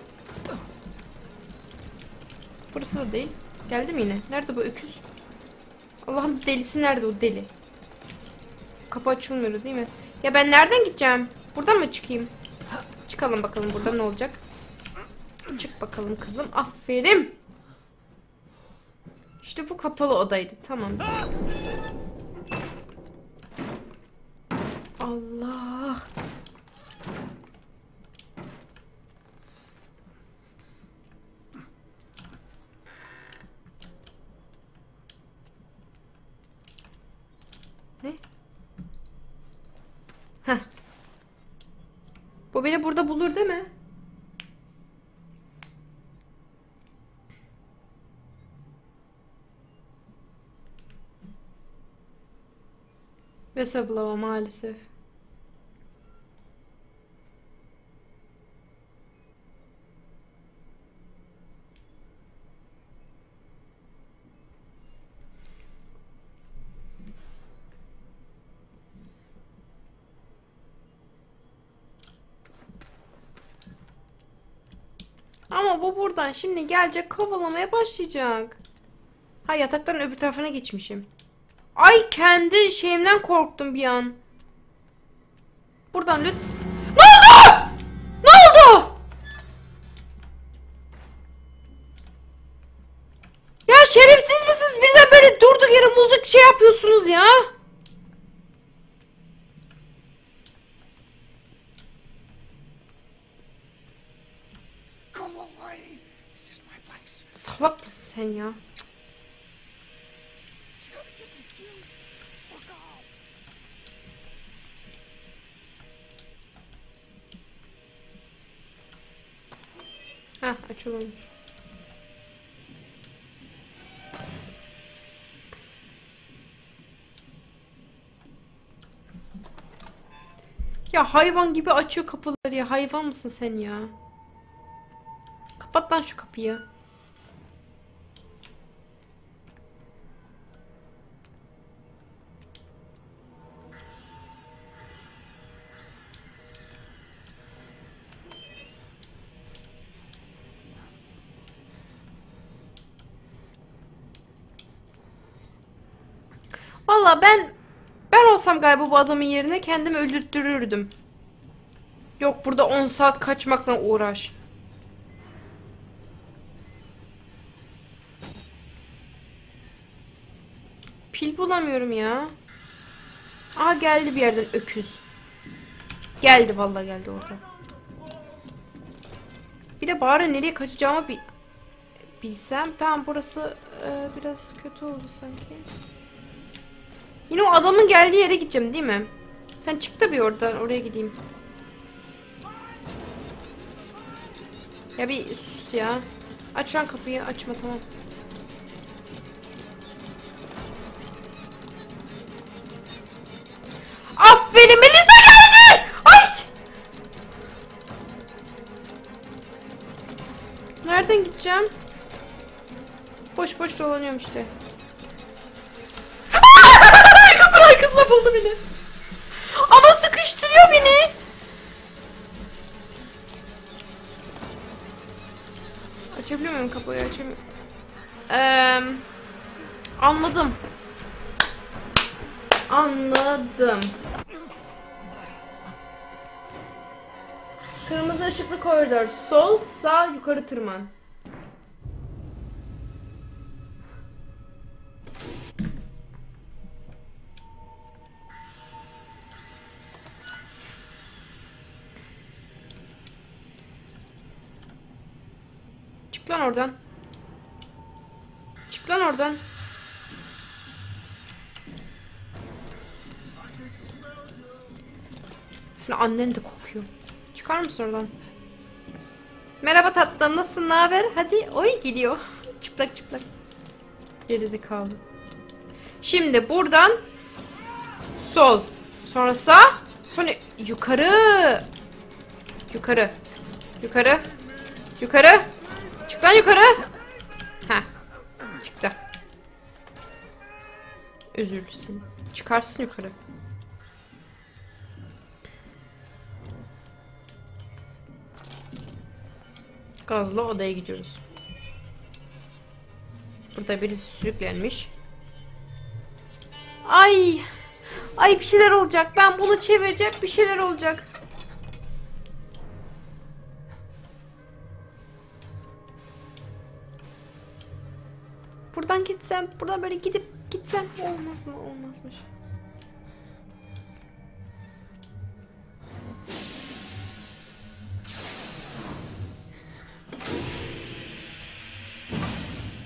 Burası da değil. Geldi mi yine? Nerede bu öküz? Allah'ın delisi nerede o deli? Kapı açılmıyor değil mi? Ya ben nereden gideceğim? Buradan mı çıkayım? Çıkalım bakalım burada ne olacak? Çık bakalım kızım. Aferin. İşte bu kapalı odaydı. Tamam. Allah. Ne? Heh. Bu beni burada bulur değil mi? Ve sablama maalesef. Ama bu buradan şimdi gelecek kovalamaya başlayacak. Ha yatakların öbür tarafına geçmişim. Ay kendi şeyimden korktum bir an. Buradan lüt... Ne oldu? Ne oldu? Ya şerefsiz misiniz? Birden böyle durduk yere müzik şey yapıyorsunuz ya. Salak mısın sen ya? Açılmış. Ya hayvan gibi açıyor kapıları ya. Hayvan mısın sen ya? Kapat lan şu kapıyı. Ben ben olsam galiba bu adamın yerine kendimi öldürtürürdüm. Yok burada 10 saat kaçmakla uğraş. Pil bulamıyorum ya. Aa geldi bir yerden öküz. Geldi vallahi geldi orada. Bir de bari nereye kaçacağımı bi bilsem. Tamam burası e, biraz kötü oldu sanki. Yine o adamın geldiği yere gideceğim değil mi? Sen çık da bir oradan oraya gideyim. Ya bir sus ya. Aç lan kapıyı açma tamam. Aferin Melisa geldi! Ay! Nereden gideceğim? Boş boş dolanıyorum işte. Arkasına buldu beni. kovalıyor beni. Açabiliyor muyum kapıyı? Açamıyorum. Eee, anladım. Anladım. Kırmızı ışıklı koridor. Sol, sağ, yukarı tırman. Çık lan oradan. Çık lan oradan. Senin annen de kokuyor. Çıkar mısın oradan? Merhaba tatlım nasılsın ne haber? Hadi oy gidiyor. *laughs* çıplak çıplak. Gerizekalı. Şimdi buradan sol. Sonra sağ. Sonra yukarı. Yukarı. Yukarı. Yukarı. Lan yukarı. Heh. Çıktı. Üzüldü seni. Çıkarsın yukarı. Gazla odaya gidiyoruz. Burada birisi sürüklenmiş. Ay! Ay bir şeyler olacak. Ben bunu çevireceğim. Bir şeyler olacak. Gitsem, buradan böyle gidip gitsem olmaz mı? Olmazmış.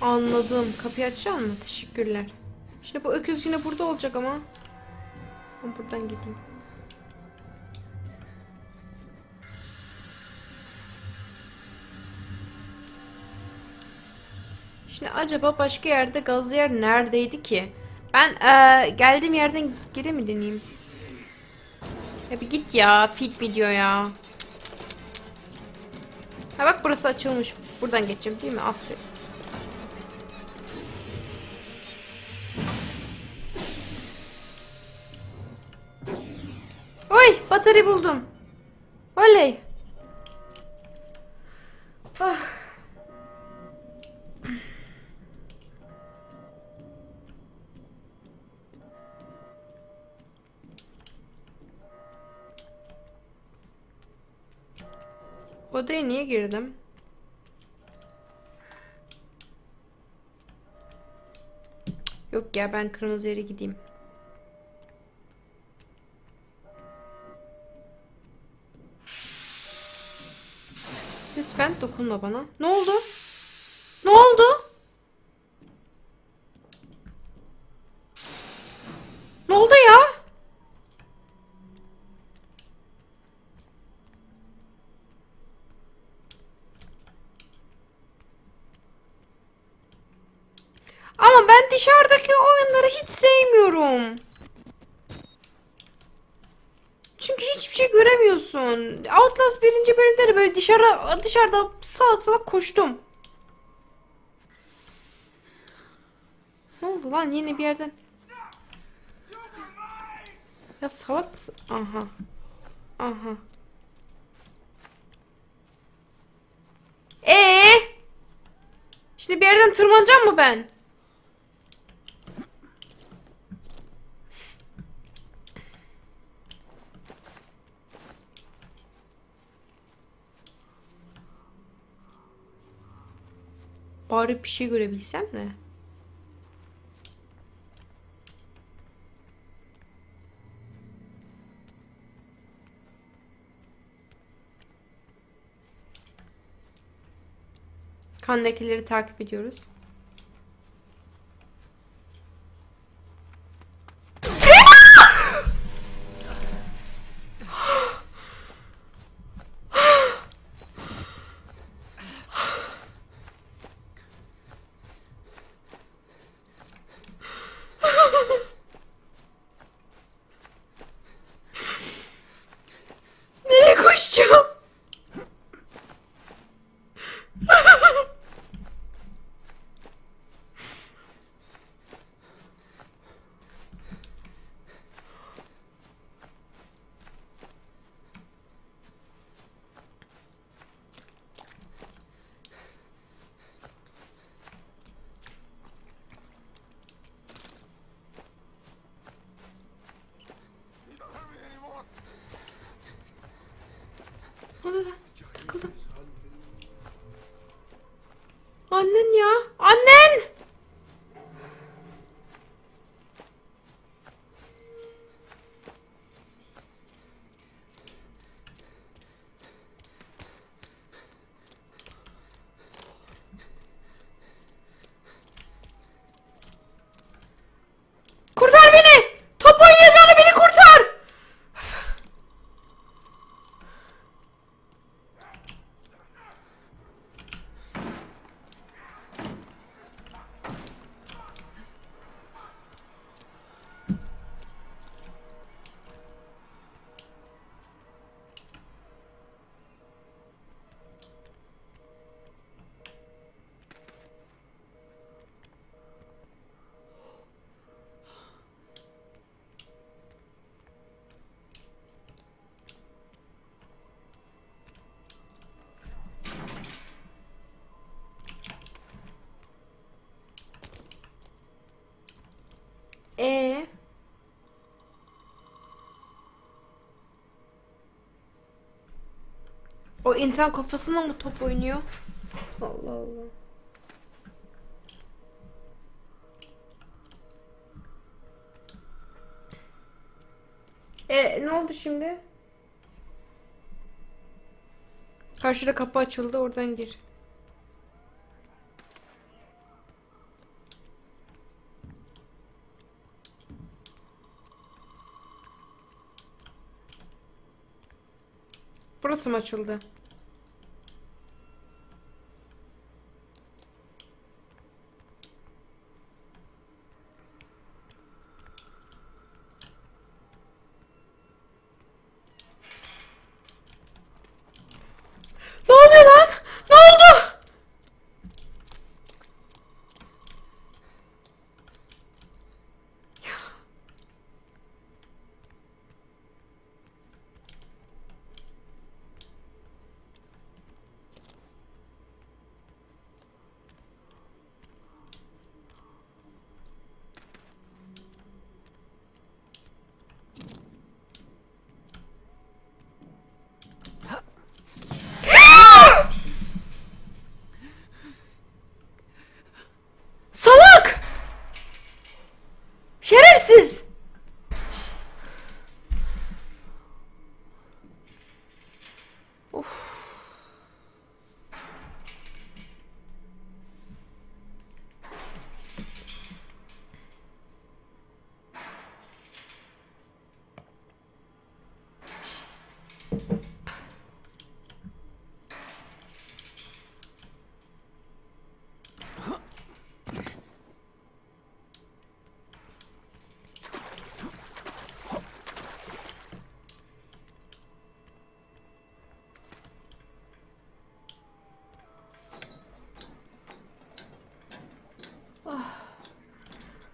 Anladım. Kapıyı açacak mı? Teşekkürler. Şimdi bu öküz yine burada olacak ama. Ben buradan gideyim. Şimdi acaba başka yerde gazlı yer neredeydi ki? Ben eee, geldiğim yerden geri mi deneyeyim? Ya bir git ya. Feed video ya. Ha bak burası açılmış. Buradan geçeceğim değil mi? Aferin. Oy! Batarya buldum. Oley. Ah. Odaya niye girdim? Yok ya ben kırmızı yere gideyim. Lütfen dokunma bana. Ne oldu? Ne oldu? Ne oldu ya? Ama ben dışarıdaki oyunları hiç sevmiyorum. Çünkü hiçbir şey göremiyorsun. Outlast birinci bölümde de böyle dışarı dışarıda salak salak koştum. Ne oldu lan yine bir yerden? Ya salak mısın? Aha. Aha. Ee? Şimdi bir yerden tırmanacağım mı ben? Bari bir şey görebilsem de. Kan lekeleri takip ediyoruz. ya. O insan kafasına mı top oynuyor? Allah Allah. E ne oldu şimdi? Karşıda kapı açıldı oradan gir. Burası mı açıldı?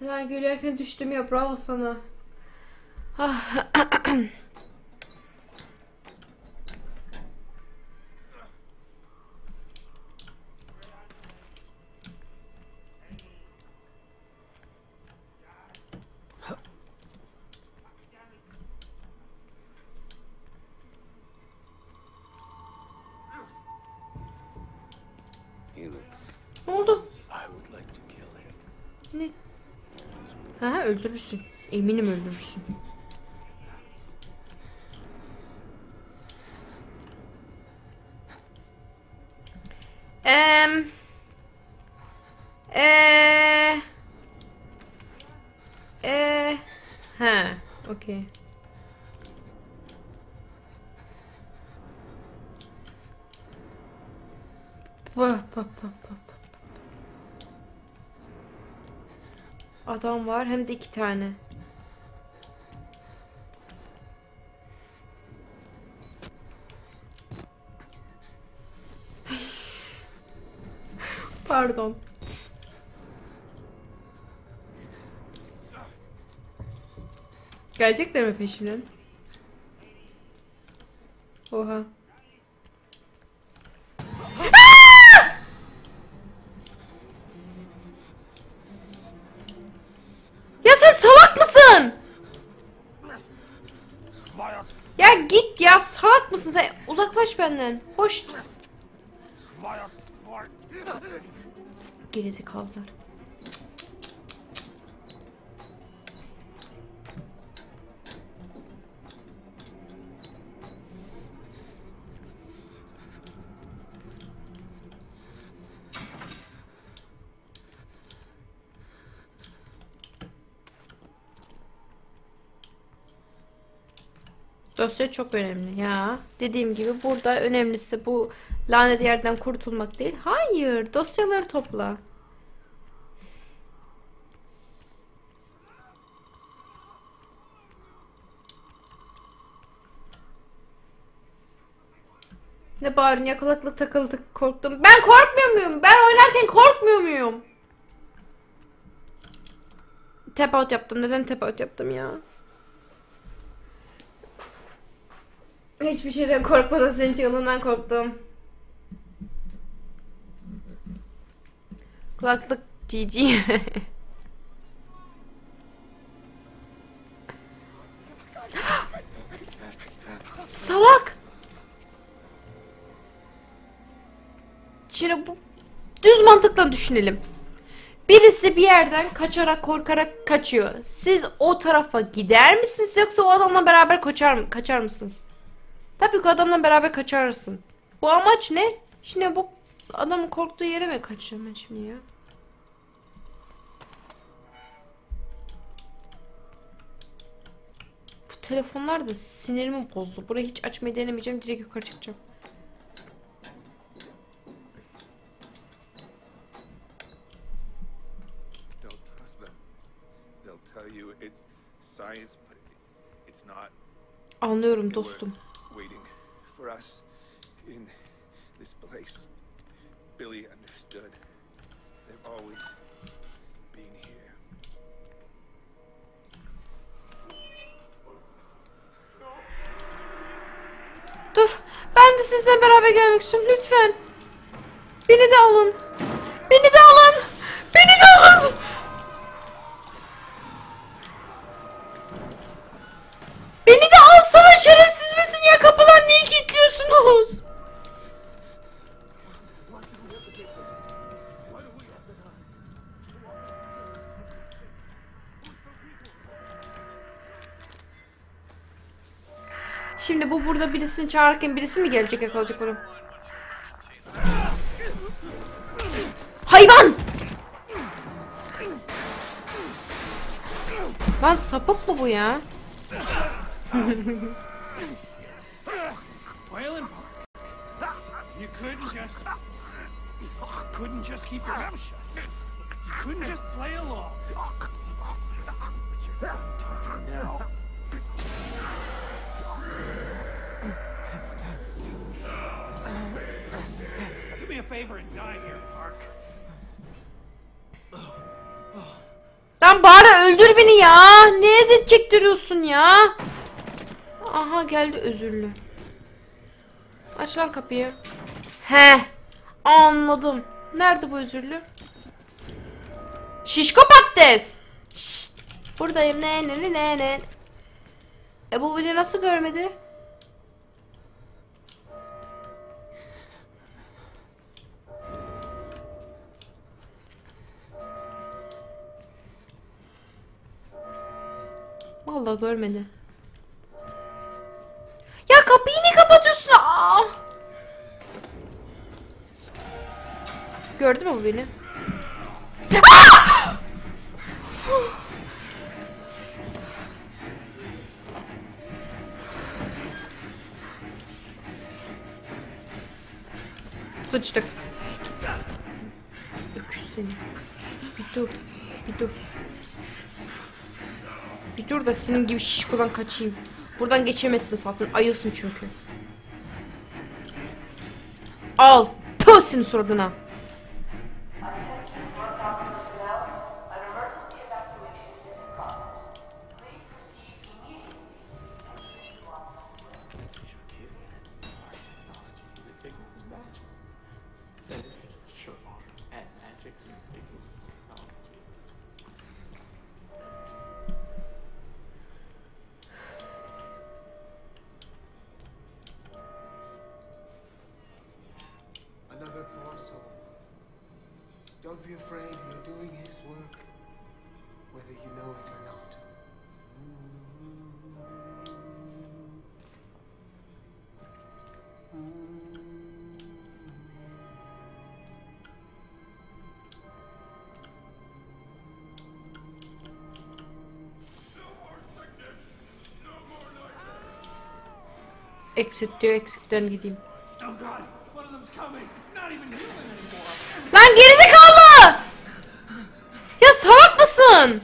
Ya gülerken düştüm ya bravo sana. Ah. Helix. ne oldu? I would like to kill him. Ne? Ha öldürürsün. Eminim öldürürsün. Adam var hem de iki tane. *laughs* Pardon. Gelecekler mi peşimden? Oha. Sen salak mısın? Ya git ya salak mısın sen? Uzaklaş benden. Hoş. Gerizekalılar. Dosya çok önemli ya. Dediğim gibi burada önemlisi bu lanet yerden kurtulmak değil. Hayır, dosyaları topla. Ne bağırın ya kulaklık takıldı korktum. Ben korkmuyor muyum? Ben oynarken korkmuyor muyum? Tap out yaptım. Neden tap out yaptım ya? Hiçbir şeyden korkmadım. Senin çığlığından korktum. Kulaklık GG. *gasps* Salak. Şimdi bu düz mantıkla düşünelim. Birisi bir yerden kaçarak korkarak kaçıyor. Siz o tarafa gider misiniz yoksa o adamla beraber kaçar mı kaçar mısınız? Tabii ki adamla beraber kaçarsın. Bu amaç ne? Şimdi bu adamın korktuğu yere mi kaçacağım ben şimdi ya? Bu telefonlar da sinirimi bozdu. Burayı hiç açmayı denemeyeceğim. Direkt yukarı çıkacağım. Anlıyorum dostum. Us in this place. Billy understood. They've always been here. Dur. Ben de sizle beraber gelmek istiyorum. Lütfen. Beni de alın. Beni de alın. Birisini çağırırken birisi mi gelecek yakalayacak bunu? Hayvan! Lan sapık mı bu ya? Couldn't just keep your mouth shut. You couldn't just play along. Lan bari öldür beni ya. Ne eziyet çektiriyorsun ya? Aha geldi özürlü. Aç lan kapıyı. He. Anladım. Nerede bu özürlü? Şişko patates. Şşt. Buradayım ne ne ne ne. E bu beni nasıl görmedi? Vallahi görmedi. Ya kapıyı niye kapatıyorsun? Aa! Gördü mü bu beni? Sıçtık. Öküz seni. Bir dur. Bir dur. Bir dur da senin gibi şişkodan kaçayım. Buradan geçemezsin zaten. Ayılsın çünkü. Al. Pöh senin suratına. Another not even human anymore. Lan gerizekalı! Ya salak mısın?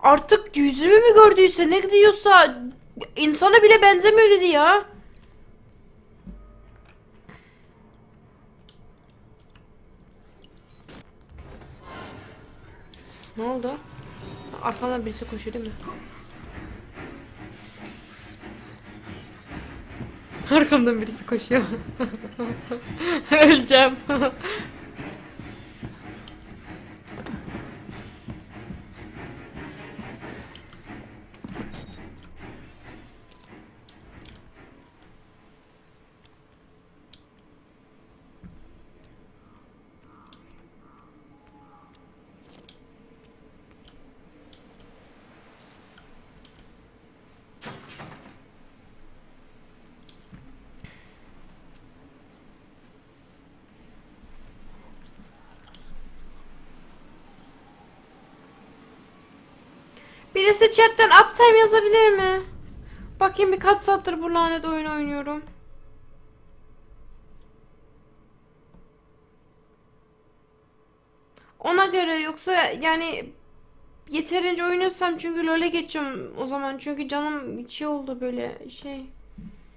Artık yüzümü mü gördüyse ne diyorsa insana bile benzemiyor dedi ya. Arkamdan birisi koşuyor değil mi? Arkamdan birisi koşuyor. *laughs* Öleceğim. Birisi chatten uptime yazabilir mi? Bakayım bir kaç saattir bu lanet oyunu oynuyorum. Ona göre yoksa yani yeterince oynuyorsam çünkü LoL'e geçeceğim o zaman çünkü canım şey oldu böyle şey.